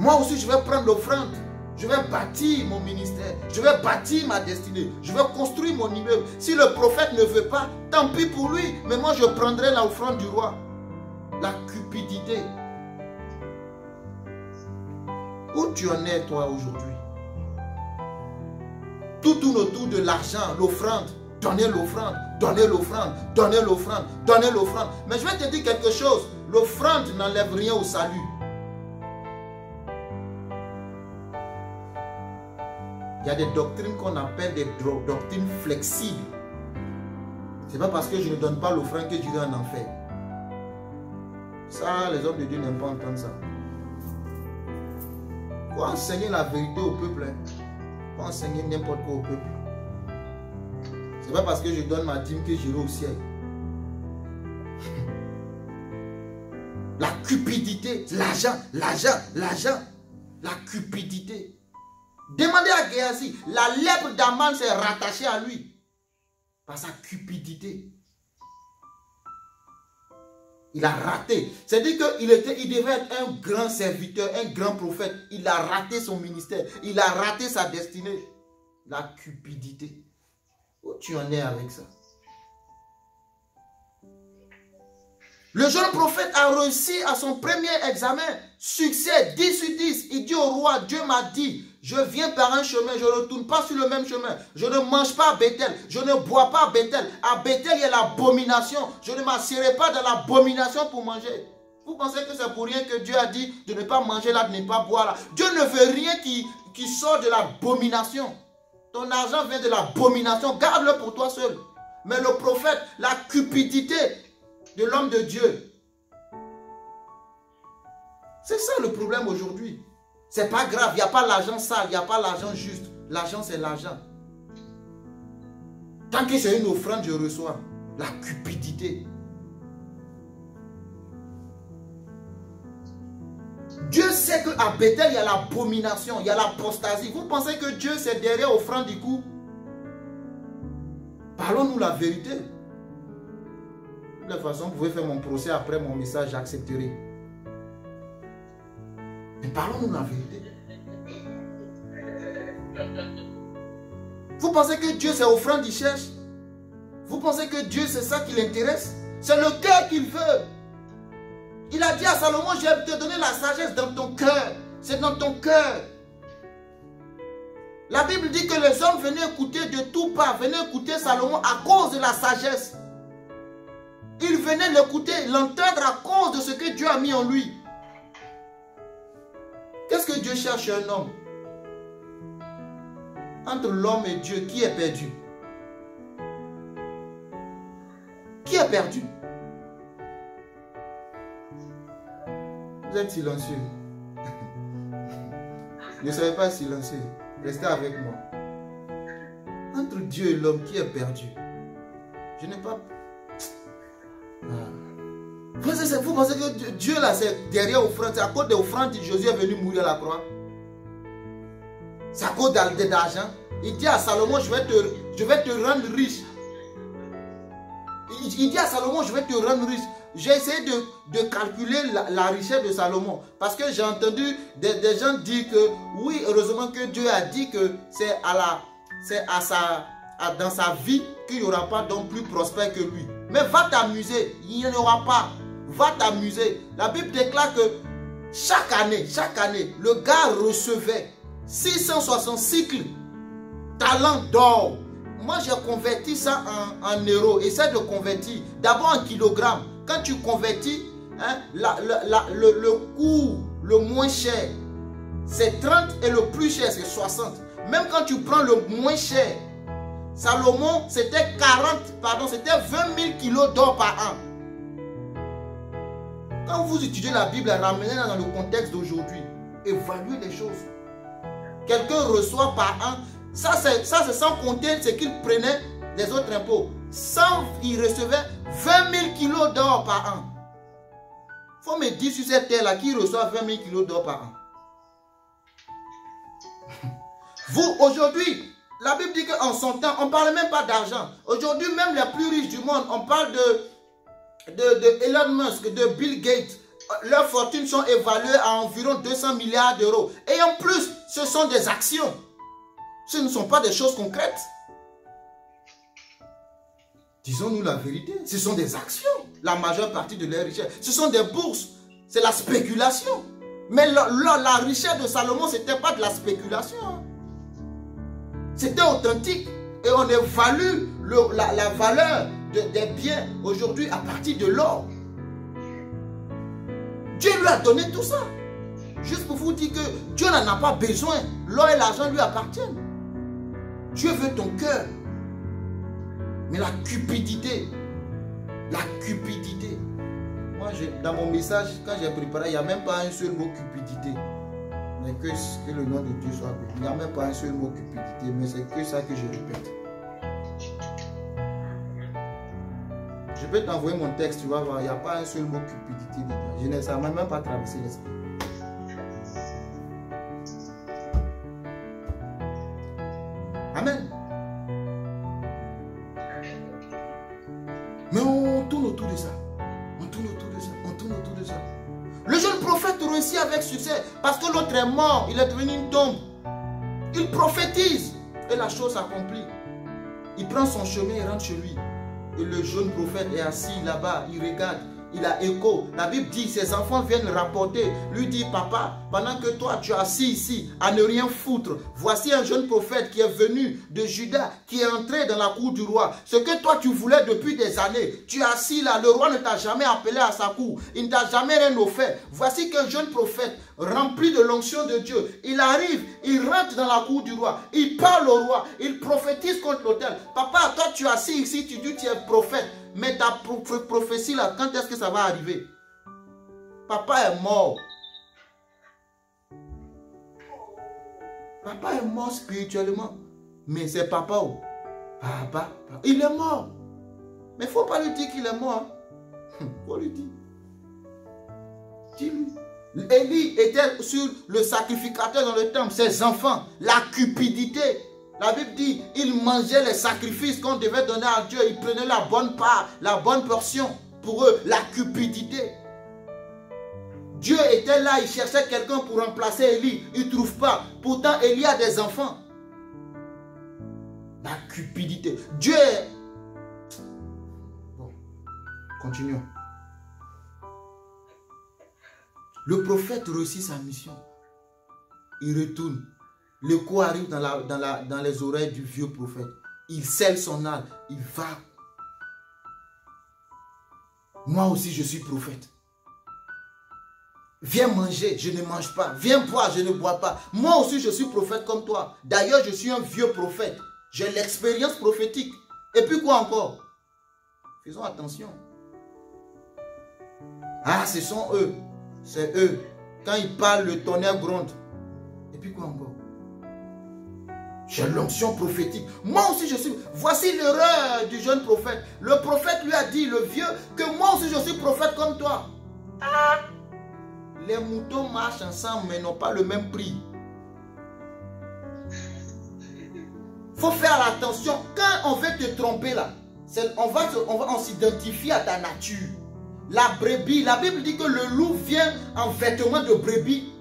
Moi aussi, je vais prendre l'offrande. Je vais bâtir mon ministère. Je vais bâtir ma destinée. Je vais construire mon immeuble. Si le prophète ne veut pas, tant pis pour lui. Mais moi, je prendrai l'offrande du roi. La cupidité. Où tu en es, toi, aujourd'hui? Tout tourne autour de l'argent, l'offrande. Donnez l'offrande, donnez l'offrande, donnez l'offrande, donnez l'offrande. Mais je vais te dire quelque chose. L'offrande n'enlève rien au salut. Il y a des doctrines qu'on appelle des doctrines flexibles. Ce n'est pas parce que je ne donne pas l'offrande que Dieu est en enfer. Ça, les hommes de Dieu n'aiment pas entendre ça. Faut enseigner la vérité au peuple. Il hein. enseigner n'importe quoi au peuple. Ce n'est pas parce que je donne ma dîme que j'irai au ciel. La cupidité, l'argent, l'argent, l'argent, la cupidité. Demandez à Géasi, la lèpre d'Aman s'est rattachée à lui par sa cupidité. Il a raté. C'est-à-dire qu'il il devait être un grand serviteur, un grand prophète. Il a raté son ministère. Il a raté sa destinée. La cupidité. Où tu en es avec ça? Le jeune prophète a réussi à son premier examen. Succès, 10 sur 10. Il dit au roi, Dieu m'a dit, je viens par un chemin, je ne retourne pas sur le même chemin. Je ne mange pas à Bethel, je ne bois pas à Bethel. À Bethel, il y a l'abomination. Je ne m'assierai pas dans l'abomination pour manger. Vous pensez que c'est pour rien que Dieu a dit de ne pas manger là, de ne pas boire là? Dieu ne veut rien qui, qui sort de l'abomination. Ton argent vient de l'abomination, garde-le pour toi seul. Mais le prophète, la cupidité, de l'homme de Dieu. C'est ça le problème aujourd'hui. C'est pas grave, il n'y a pas l'argent sale, il n'y a pas l'argent juste. L'argent, c'est l'argent. Tant que c'est une offrande, je reçois. La cupidité. Dieu sait qu'à Bethel, il y a l'abomination, il y a l'apostasie. Vous pensez que Dieu, c'est derrière offrande du coup? Parlons-nous la vérité. De toute façon, vous pouvez faire mon procès après mon message, j'accepterai. Mais parlons-nous la vérité. Vous pensez que Dieu c'est offrande qu'il cherche Vous pensez que Dieu c'est ça qui l'intéresse? C'est le cœur qu'il veut. Il a dit à Salomon, je vais te donner la sagesse dans ton cœur. C'est dans ton cœur. La Bible dit que les hommes venaient écouter de tout part, venaient écouter Salomon à cause de la sagesse. Ils venaient l'écouter, l'entendre à cause de ce que Dieu a mis en lui. Qu'est-ce que Dieu cherche un homme Entre l'homme et Dieu, qui est perdu? Qui est perdu? Vous êtes silencieux. ne soyez pas silencieux. Restez avec moi. Entre Dieu et l'homme, qui est perdu Je n'ai pas... Ah. Vous pensez que Dieu, là, c'est derrière offrande. C'est à cause des offrandes que Jésus est venu mourir à la croix. C'est à cause d'argent. Il dit à Salomon, je vais te, je vais te rendre riche. Il, dit à Salomon, je vais te rendre riche. J'ai essayé de, calculer la, richesse de Salomon. Parce que j'ai entendu des, gens dire que oui, heureusement que Dieu a dit que c'est à la, c'est à sa, dans sa vie qu'il n'y aura pas d'homme plus prospère que lui. Mais va t'amuser, il n'y en aura pas. Va t'amuser. La Bible déclare que chaque année, chaque année, le gars recevait 660 cycles talents d'or. Moi, j'ai converti ça en, euros. Essaie de convertir. D'abord en kilogrammes. Quand tu convertis, hein, le, le, coût le moins cher, c'est 30 et le plus cher, c'est 60. Même quand tu prends le moins cher, Salomon, c'était 40, pardon, c'était 20 000 kilos d'or par an. Quand vous étudiez la Bible, ramenez-la dans le contexte d'aujourd'hui. Évaluez les choses. Quelqu'un reçoit par an, ça c'est sans compter ce qu'il prenait des autres impôts. Sans, il recevait 20 000 kilos d'or par an. Faut me dire sur cette terre-là qui reçoit 20 000 kilos d'or par an? Vous, aujourd'hui, la Bible dit qu'en son temps, on ne parle même pas d'argent. Aujourd'hui, même les plus riches du monde, on parle de, de, Elon Musk, de Bill Gates. Leurs fortunes sont évaluées à environ 200 milliards d'euros. Et en plus, ce sont des actions. Ce ne sont pas des choses concrètes. Disons-nous la vérité, ce sont des actions, la majeure partie de leur richesse. Ce sont des bourses, c'est la spéculation. Mais la, richesse de Salomon, ce n'était pas de la spéculation. C'était authentique. Et on évalue la, valeur des biens aujourd'hui à partir de l'or. Dieu lui a donné tout ça. Juste pour vous dire que Dieu n'en a pas besoin. L'or et l'argent lui appartiennent. Dieu veut ton cœur. Mais la cupidité, la cupidité. Moi, dans mon message, quand j'ai préparé, il n'y a même pas un seul mot cupidité. Mais que, le nom de Dieu soit. Il n'y a même pas un seul mot cupidité, mais c'est que ça que je répète. Peux t'envoyer mon texte, tu vas voir, il n'y a pas un seul mot cupidité dedans. Je m'a même pas traversé l'esprit. Amen. Mais on tourne autour de ça. On tourne autour de ça. On tourne autour de ça. Le jeune prophète réussit avec succès parce que l'autre est mort. Il est devenu une tombe. Il prophétise et la chose s'accomplit. Il prend son chemin et rentre chez lui. Et le jeune prophète est assis là-bas. Il regarde il a écho. La Bible dit, ses enfants viennent rapporter, lui dit, papa, pendant que toi tu es assis ici à ne rien foutre, voici un jeune prophète qui est venu de Juda, qui est entré dans la cour du roi. Ce que toi tu voulais depuis des années, tu es assis là, le roi ne t'a jamais appelé à sa cour, il ne t'a jamais rien offert. Voici qu'un jeune prophète rempli de l'onction de Dieu, il arrive, il rentre dans la cour du roi, il parle au roi, il prophétise contre l'autel. Papa, toi tu es assis ici, tu dis tu es prophète. Mais ta prophétie là, quand est-ce que ça va arriver? Papa est mort. Papa est mort spirituellement. Mais c'est papa où papa, il est mort. Mais il ne faut pas lui dire qu'il est mort. Il faut lui dire. Dis-lui. Élie était sur le sacrificateur dans le temple, ses enfants, la cupidité, la Bible dit, il mangeait les sacrifices qu'on devait donner à Dieu. Il prenait la bonne part, la bonne portion. Pour eux, la cupidité. Dieu était là, il cherchait quelqu'un pour remplacer Élie. Il ne trouve pas. Pourtant, Élie a des enfants. La cupidité. Dieu est... Bon, continuons. Le prophète réussit sa mission. Il retourne. Le coup arrive dans, dans les oreilles du vieux prophète. Il scelle son âme. Il va. Moi aussi, je suis prophète. Viens manger, je ne mange pas. Viens boire, je ne bois pas. Moi aussi, je suis prophète comme toi. D'ailleurs, je suis un vieux prophète. J'ai l'expérience prophétique. Et puis quoi encore? Faisons attention. Ah, ce sont eux. C'est eux. Quand ils parlent, le tonnerre gronde. Et puis quoi encore? J'ai l'onction prophétique. Moi aussi, je suis. Voici l'erreur du jeune prophète. Le prophète lui a dit, le vieux, que moi aussi, je suis prophète comme toi. Les moutons marchent ensemble mais n'ont pas le même prix. faut faire attention. Quand on veut te tromper là, on va, on va s'identifier à ta nature. La brebis, la Bible dit que le loup vient en vêtement de brebis.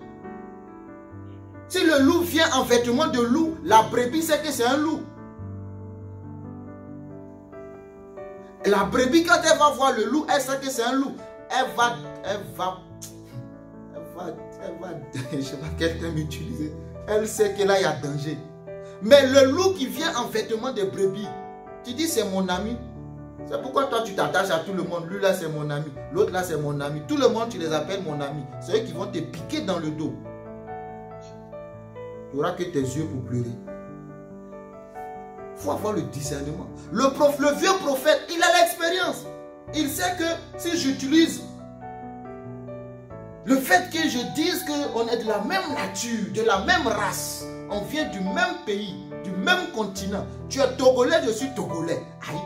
Si le loup vient en vêtement de loup, la brebis sait que c'est un loup. La brebis, quand elle va voir le loup, elle sait que c'est un loup. Elle va, elle va elle va, je sais pas quel terme utiliser. Elle sait que là, il y a danger. Mais le loup qui vient en vêtement de brebis, tu dis c'est mon ami. C'est pourquoi toi tu t'attaches à tout le monde. Lui là c'est mon ami. L'autre là c'est mon ami. Tout le monde tu les appelles mon ami. C'est eux qui vont te piquer dans le dos. Tu n'auras que tes yeux pour pleurer. Il faut avoir le discernement. Le, le vieux prophète, il a l'expérience. Il sait que si j'utilise le fait que je dise qu'on est de la même nature, de la même race, on vient du même pays, du même continent. Tu es togolais, je suis togolais.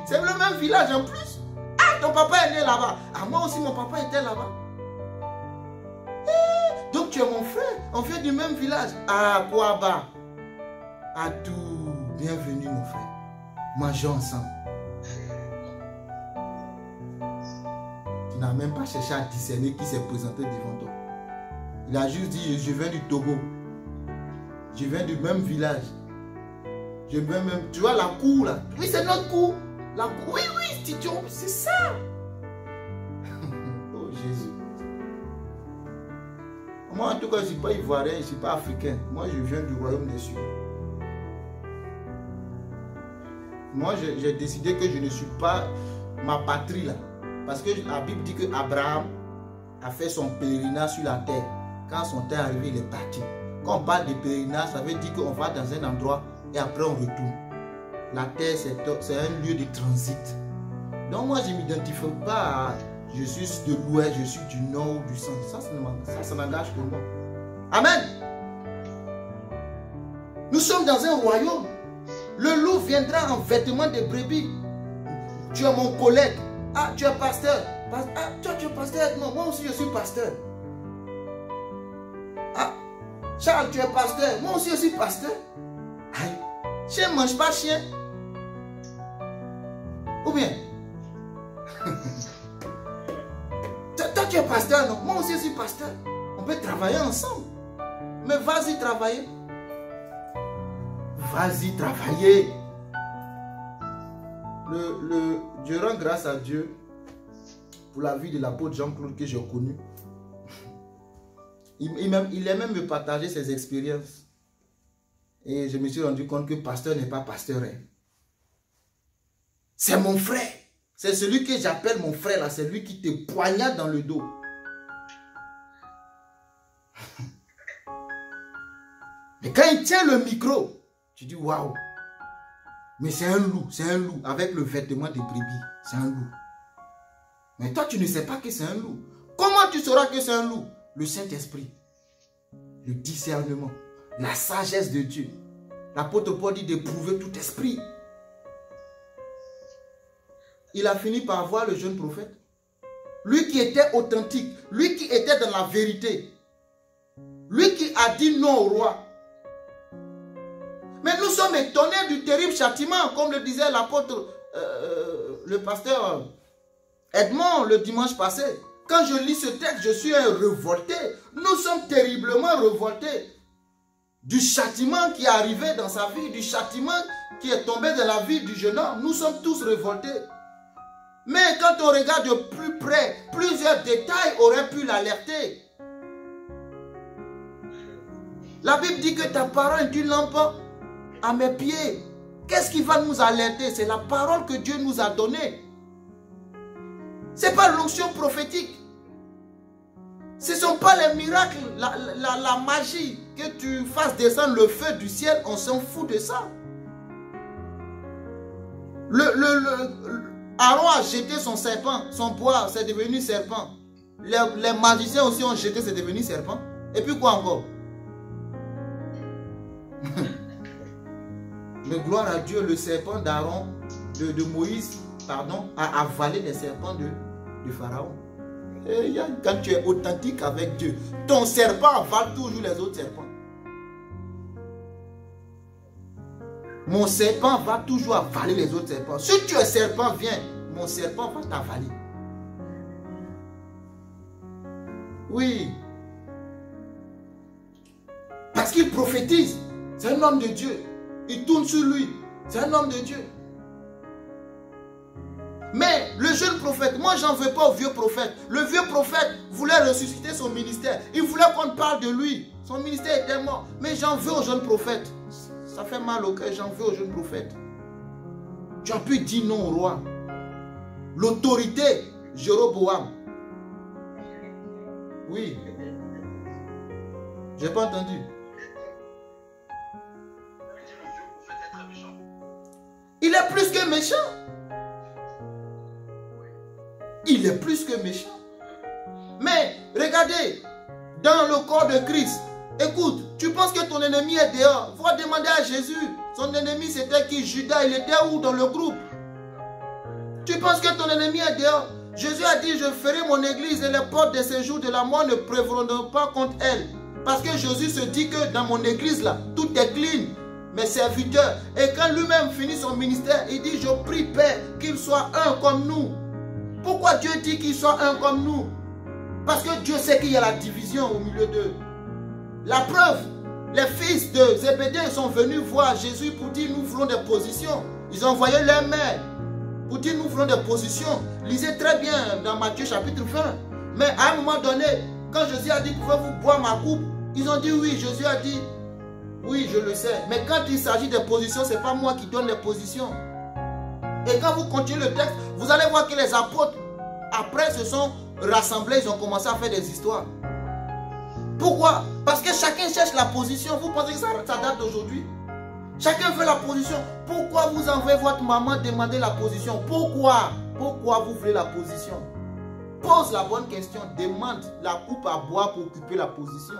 C'est le même village en plus. Ah, ton papa est né là-bas. Ah, moi aussi, mon papa était là-bas. Mon frère. On vient du même village. Quoi bas À tout. Bienvenue, mon frère. Mangeons ensemble. Tu n'as même pas cherché à discerner qui s'est présenté devant toi. Il a juste dit, je viens du Togo. Je viens du même village. Je viens même, tu vois la cour là. Oui, c'est notre cour. La cour, oui, oui, c'est ça. Moi, en tout cas, je ne suis pas ivoirien, je ne suis pas africain. Moi, je viens du royaume des cieux. Moi, j'ai décidé que je ne suis pas ma patrie là. Parce que la Bible dit que Abraham a fait son pèlerinage sur la terre. Quand son temps est arrivé, il est parti. Quand on parle de pèlerinage, ça veut dire qu'on va dans un endroit et après on retourne. La terre, c'est un lieu de transit. Donc moi, je ne m'identifie pas à je suis de l'ouest, je suis du nord du centre. Ça, ça, ça n'engage que moi. Amen. Nous sommes dans un royaume. Le loup viendra en vêtements de brebis. Tu es mon collègue. Ah, tu es pasteur. Ah, toi, tu es pasteur. Non, moi aussi, je suis pasteur. Ah, Charles, tu es pasteur. Moi aussi, je suis pasteur. Aïe, chien mange pas chien. Ou bien? tu es pasteur, non? Moi aussi, je suis pasteur. On peut travailler ensemble. Mais vas-y travailler. Vas-y travailler le, je rends grâce à Dieu pour la vie de l'apôtre Jean-Claude que j'ai connu. Il, il, même me partager ses expériences. Et je me suis rendu compte que pasteur n'est pas pasteur. Hein. C'est mon frère. C'est celui que j'appelle mon frère là. C'est lui qui te poignarde dans le dos. Mais quand il tient le micro, tu dis waouh. Mais c'est un loup, c'est un loup avec le vêtement de brebis. C'est un loup. Mais toi, tu ne sais pas que c'est un loup. Comment tu sauras que c'est un loup? Le Saint-Esprit, le discernement, la sagesse de Dieu. L'apôtre Paul dit d'éprouver tout esprit. Il a fini par voir le jeune prophète. Lui qui était authentique, lui qui était dans la vérité, lui qui a dit non au roi, mais nous sommes étonnés du terrible châtiment, comme le disait l'apôtre, euh, le pasteur Edmond le dimanche passé. Quand je lis ce texte, je suis révolté. Nous sommes terriblement révoltés du châtiment qui est arrivé dans sa vie, du châtiment qui est tombé dans la vie du jeune homme. Nous sommes tous révoltés. Mais quand on regarde de plus près, plusieurs détails auraient pu l'alerter. La Bible dit que ta parole est une lampe à mes pieds. Qu'est-ce qui va nous alerter? C'est la parole que Dieu nous a donnée. Ce n'est pas l'onction prophétique. Ce ne sont pas les miracles, la, magie, que tu fasses descendre le feu du ciel, on s'en fout de ça. Le, le, Aaron a jeté son serpent, son poids, c'est devenu serpent. Les, magiciens aussi ont jeté, c'est devenu serpent. Et puis quoi encore? Mais gloire à Dieu, le serpent d'Aaron, de, Moïse, pardon, a avalé les serpents de, de Pharaon. Et quand tu es authentique avec Dieu, ton serpent avale toujours les autres serpents. Mon serpent va toujours avaler les autres serpents. Si tu es serpent, viens. Mon serpent va t'avaler. Oui. Parce qu'il prophétise. C'est un homme de Dieu. Il tourne sur lui. C'est un homme de Dieu. Mais le jeune prophète, moi j'en veux pas au vieux prophète. Le vieux prophète voulait ressusciter son ministère. Il voulait qu'on parle de lui. Son ministère était mort. Mais j'en veux au jeune prophète. Ça fait mal au cœur, j'en veux au jeune prophète. Tu as pu dire non au roi. L'autorité, Jéroboam. Oui. J'ai pas entendu. Il est plus que méchant. Il est plus que méchant. Mais regardez, dans le corps de Christ, écoute, tu penses que ton ennemi est dehors. Va demander à Jésus. Son ennemi c'était qui? Judas, il était où dans le groupe? Tu penses que ton ennemi est dehors? Jésus a dit, je ferai mon église et les portes de séjour de la mort ne prévaudront pas contre elle. Parce que Jésus se dit que dans mon église là, tout est clean mes serviteurs. Et quand lui-même finit son ministère, il dit, je prie Père qu'il soit un comme nous. Pourquoi Dieu dit qu'il soit un comme nous? Parce que Dieu sait qu'il y a la division au milieu d'eux. La preuve, les fils de Zébédée sont venus voir Jésus pour dire, nous voulons des positions. Ils ont envoyé leur mère pour dire, nous voulons des positions. Lisez très bien dans Matthieu chapitre 20. Mais à un moment donné, quand Jésus a dit, pouvez-vous boire ma coupe? Ils ont dit oui. Jésus a dit, oui, je le sais. Mais quand il s'agit de positions, ce n'est pas moi qui donne les positions. Et quand vous continuez le texte, vous allez voir que les apôtres, après, se sont rassemblés, ils ont commencé à faire des histoires. Pourquoi? Parce que chacun cherche la position. Vous pensez que ça, date d'aujourd'hui? Chacun veut la position. Pourquoi vous envoyez votre maman demander la position? Pourquoi? Pourquoi vous voulez la position? Pose la bonne question. Demande la coupe à boire pour occuper la position.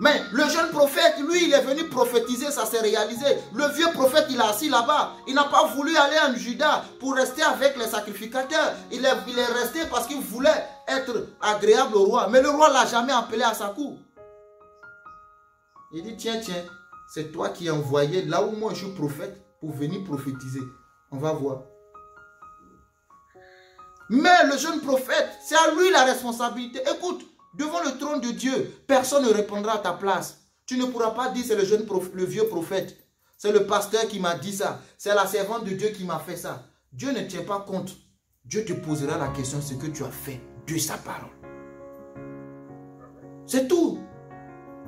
Mais le jeune prophète, lui, il est venu prophétiser, ça s'est réalisé. Le vieux prophète, il est assis là-bas. Il n'a pas voulu aller en Juda pour rester avec les sacrificateurs. Il est, il est resté parce qu'il voulait être agréable au roi. Mais le roi l'a jamais appelé à sa cour. Il dit, tiens, tiens, c'est toi qui as envoyé là où moi je suis prophète pour venir prophétiser. On va voir. Mais le jeune prophète, c'est à lui la responsabilité. Écoute, Devant le trône de Dieu, personne ne répondra à ta place. Tu ne pourras pas dire c'est le jeune le vieux prophète. C'est le pasteur qui m'a dit ça. C'est la servante de Dieu qui m'a fait ça. Dieu ne tient pas compte. Dieu te posera la question ce que tu as fait de sa parole. C'est tout.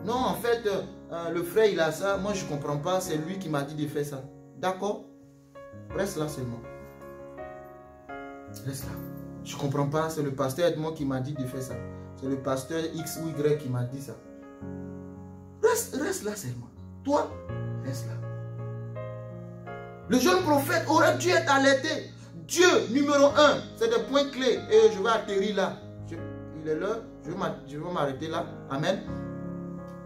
Non, en fait, euh, euh, le frère, il a ça. Moi, je ne comprends pas. C'est lui qui m'a dit de faire ça. D'accord? Reste là seulement. Reste là. Je ne comprends pas. C'est le pasteur Edmond qui m'a dit de faire ça. C'est le pasteur X ou Y qui m'a dit ça. Reste, reste là seulement. Toi, reste là. Le jeune prophète aurait dû être alerté. Dieu, numéro un, c'est des points clés. Et je vais atterrir là. il est l'heure, je vais m'arrêter là. Amen.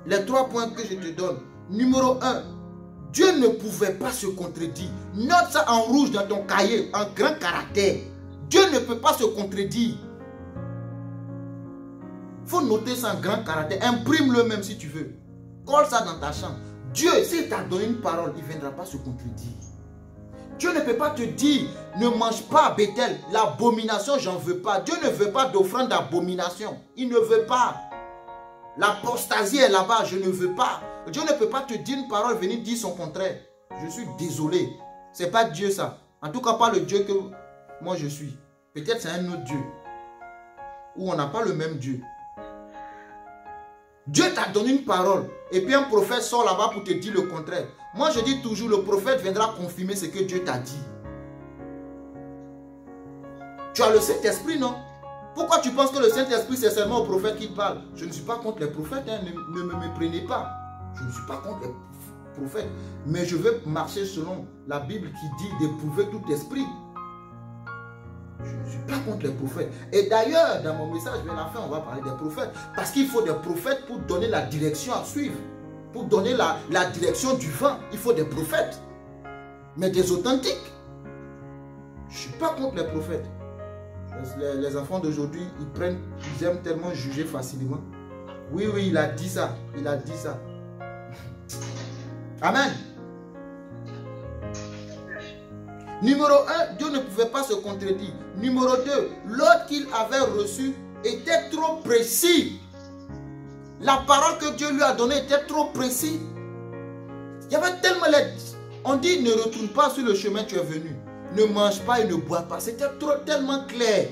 Les trois points que je te donne. Numéro un, Dieu ne pouvait pas se contredire. Note ça en rouge dans ton cahier, en grand caractère. Dieu ne peut pas se contredire faut noter ça en grand caractère. Imprime-le même si tu veux. Colle ça dans ta chambre. Dieu, s'il t'a donné une parole, il ne viendra pas se contredire. Dieu ne peut pas te dire, ne mange pas à Bethel. L'abomination, j'en veux pas. Dieu ne veut pas d'offrande d'abomination. Il ne veut pas. L'apostasie est là-bas, je ne veux pas. Dieu ne peut pas te dire une parole, venir dire son contraire. Je suis désolé. C'est pas Dieu ça. En tout cas, pas le Dieu que moi je suis. Peut-être c'est un autre Dieu. Ou on n'a pas le même Dieu. Dieu t'a donné une parole. Et puis un prophète sort là-bas pour te dire le contraire. Moi je dis toujours, le prophète viendra confirmer ce que Dieu t'a dit. Tu as le Saint-Esprit, non? Pourquoi tu penses que le Saint-Esprit, c'est seulement au prophète qui parle? Je ne suis pas contre les prophètes, hein. ne, ne me méprenez pas. Je ne suis pas contre les prophètes. Mais je veux marcher selon la Bible qui dit d'éprouver tout esprit. Je ne suis pas contre les prophètes. Et d'ailleurs, dans mon message, vers la fin, on va parler des prophètes. Parce qu'il faut des prophètes pour donner la direction à suivre. Pour donner la, la direction du vent. Il faut des prophètes. Mais des authentiques. Je ne suis pas contre les prophètes. Les, les enfants d'aujourd'hui, ils prennent, ils aiment tellement juger facilement. Oui, oui, il a dit ça. Il a dit ça. Amen. Numéro 1, Dieu ne pouvait pas se contredire. Numéro 2, l'ordre qu'il avait reçu était trop précis. La parole que Dieu lui a donnée était trop précis. Il y avait tellement. On dit ne retourne pas sur le chemin tu es venu. Ne mange pas et ne bois pas. C'était trop tellement clair.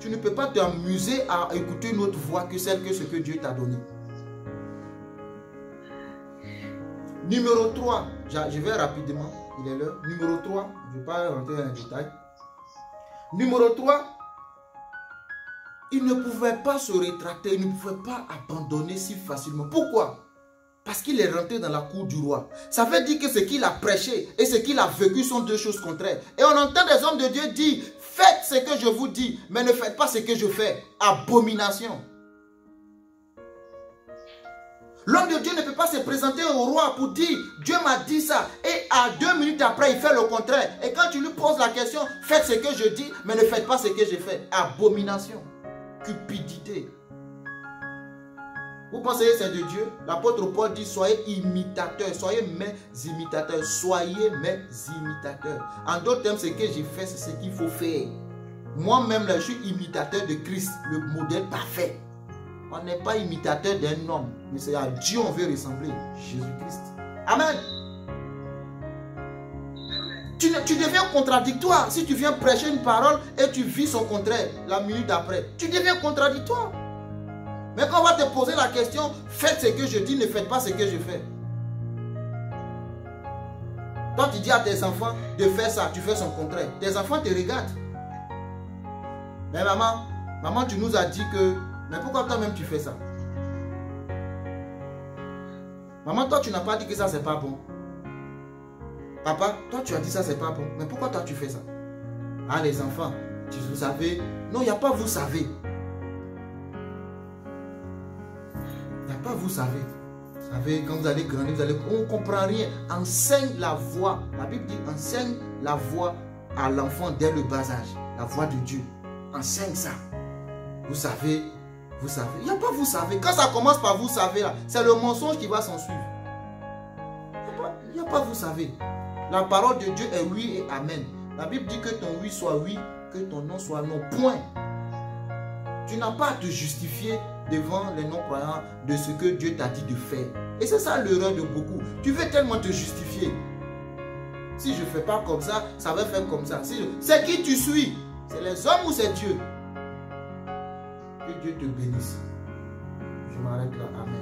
Tu ne peux pas t'amuser à écouter une autre voix que celle que ce que Dieu t'a donné. Numéro 3, je vais rapidement, il est l'heure. Numéro 3, je ne vais pas rentrer dans les détails. Numéro 3, il ne pouvait pas se rétracter, il ne pouvait pas abandonner si facilement. Pourquoi? Parce qu'il est rentré dans la cour du roi. Ça veut dire que ce qu'il a prêché et ce qu'il a vécu sont deux choses contraires. Et on entend des hommes de Dieu dire, faites ce que je vous dis, mais ne faites pas ce que je fais. Abomination. L'homme de Dieu ne peut pas se présenter au roi pour dire Dieu m'a dit ça. Et à deux minutes après, il fait le contraire. Et quand tu lui poses la question, faites ce que je dis, mais ne faites pas ce que je fais. Abomination. Cupidité. Vous pensez que c'est de Dieu? L'apôtre Paul dit Soyez imitateurs, soyez mes imitateurs, soyez mes imitateurs. En d'autres termes, ce que j'ai fait, c'est ce qu'il faut faire. Moi-même, je suis imitateur de Christ, le modèle parfait. On n'est pas imitateur d'un homme, mais c'est à Dieu on veut ressembler, Jésus-Christ. Amen. Tu, tu, deviens contradictoire si tu viens prêcher une parole et tu vis son contraire la minute d'après. Tu deviens contradictoire. Mais quand on va te poser la question, faites ce que je dis, ne faites pas ce que je fais. Toi, tu dis à tes enfants de faire ça, tu fais son contraire. Tes enfants te regardent. Mais maman, maman, tu nous as dit que mais pourquoi toi-même tu fais ça? Maman, toi tu n'as pas dit que ça c'est pas bon. Papa, toi tu as dit ça c'est pas bon. Mais pourquoi toi tu fais ça? Ah les enfants, vous savez. Non, il n'y a pas vous savez. Il n'y a pas vous savez. Vous savez, quand vous allez grandir, vous allez, on ne comprend rien. Enseigne la voix. La Bible dit enseigne la voix à l'enfant dès le bas âge. La voix de Dieu. Enseigne ça. Vous savez, vous savez. Il n'y a pas vous savez. Quand ça commence par vous savez, c'est le mensonge qui va s'en suivre. Il n'y a, pas vous savez. La parole de Dieu est oui et amen. La Bible dit que ton oui soit oui, que ton non soit non. Point. Tu n'as pas à te justifier devant les non-croyants de ce que Dieu t'a dit de faire. Et c'est ça l'erreur de beaucoup. Tu veux tellement te justifier. Si je ne fais pas comme ça, ça va faire comme ça. C'est qui tu suis? C'est les hommes ou c'est Dieu? Que Dieu te bénisse. Je m'arrête là. Amen.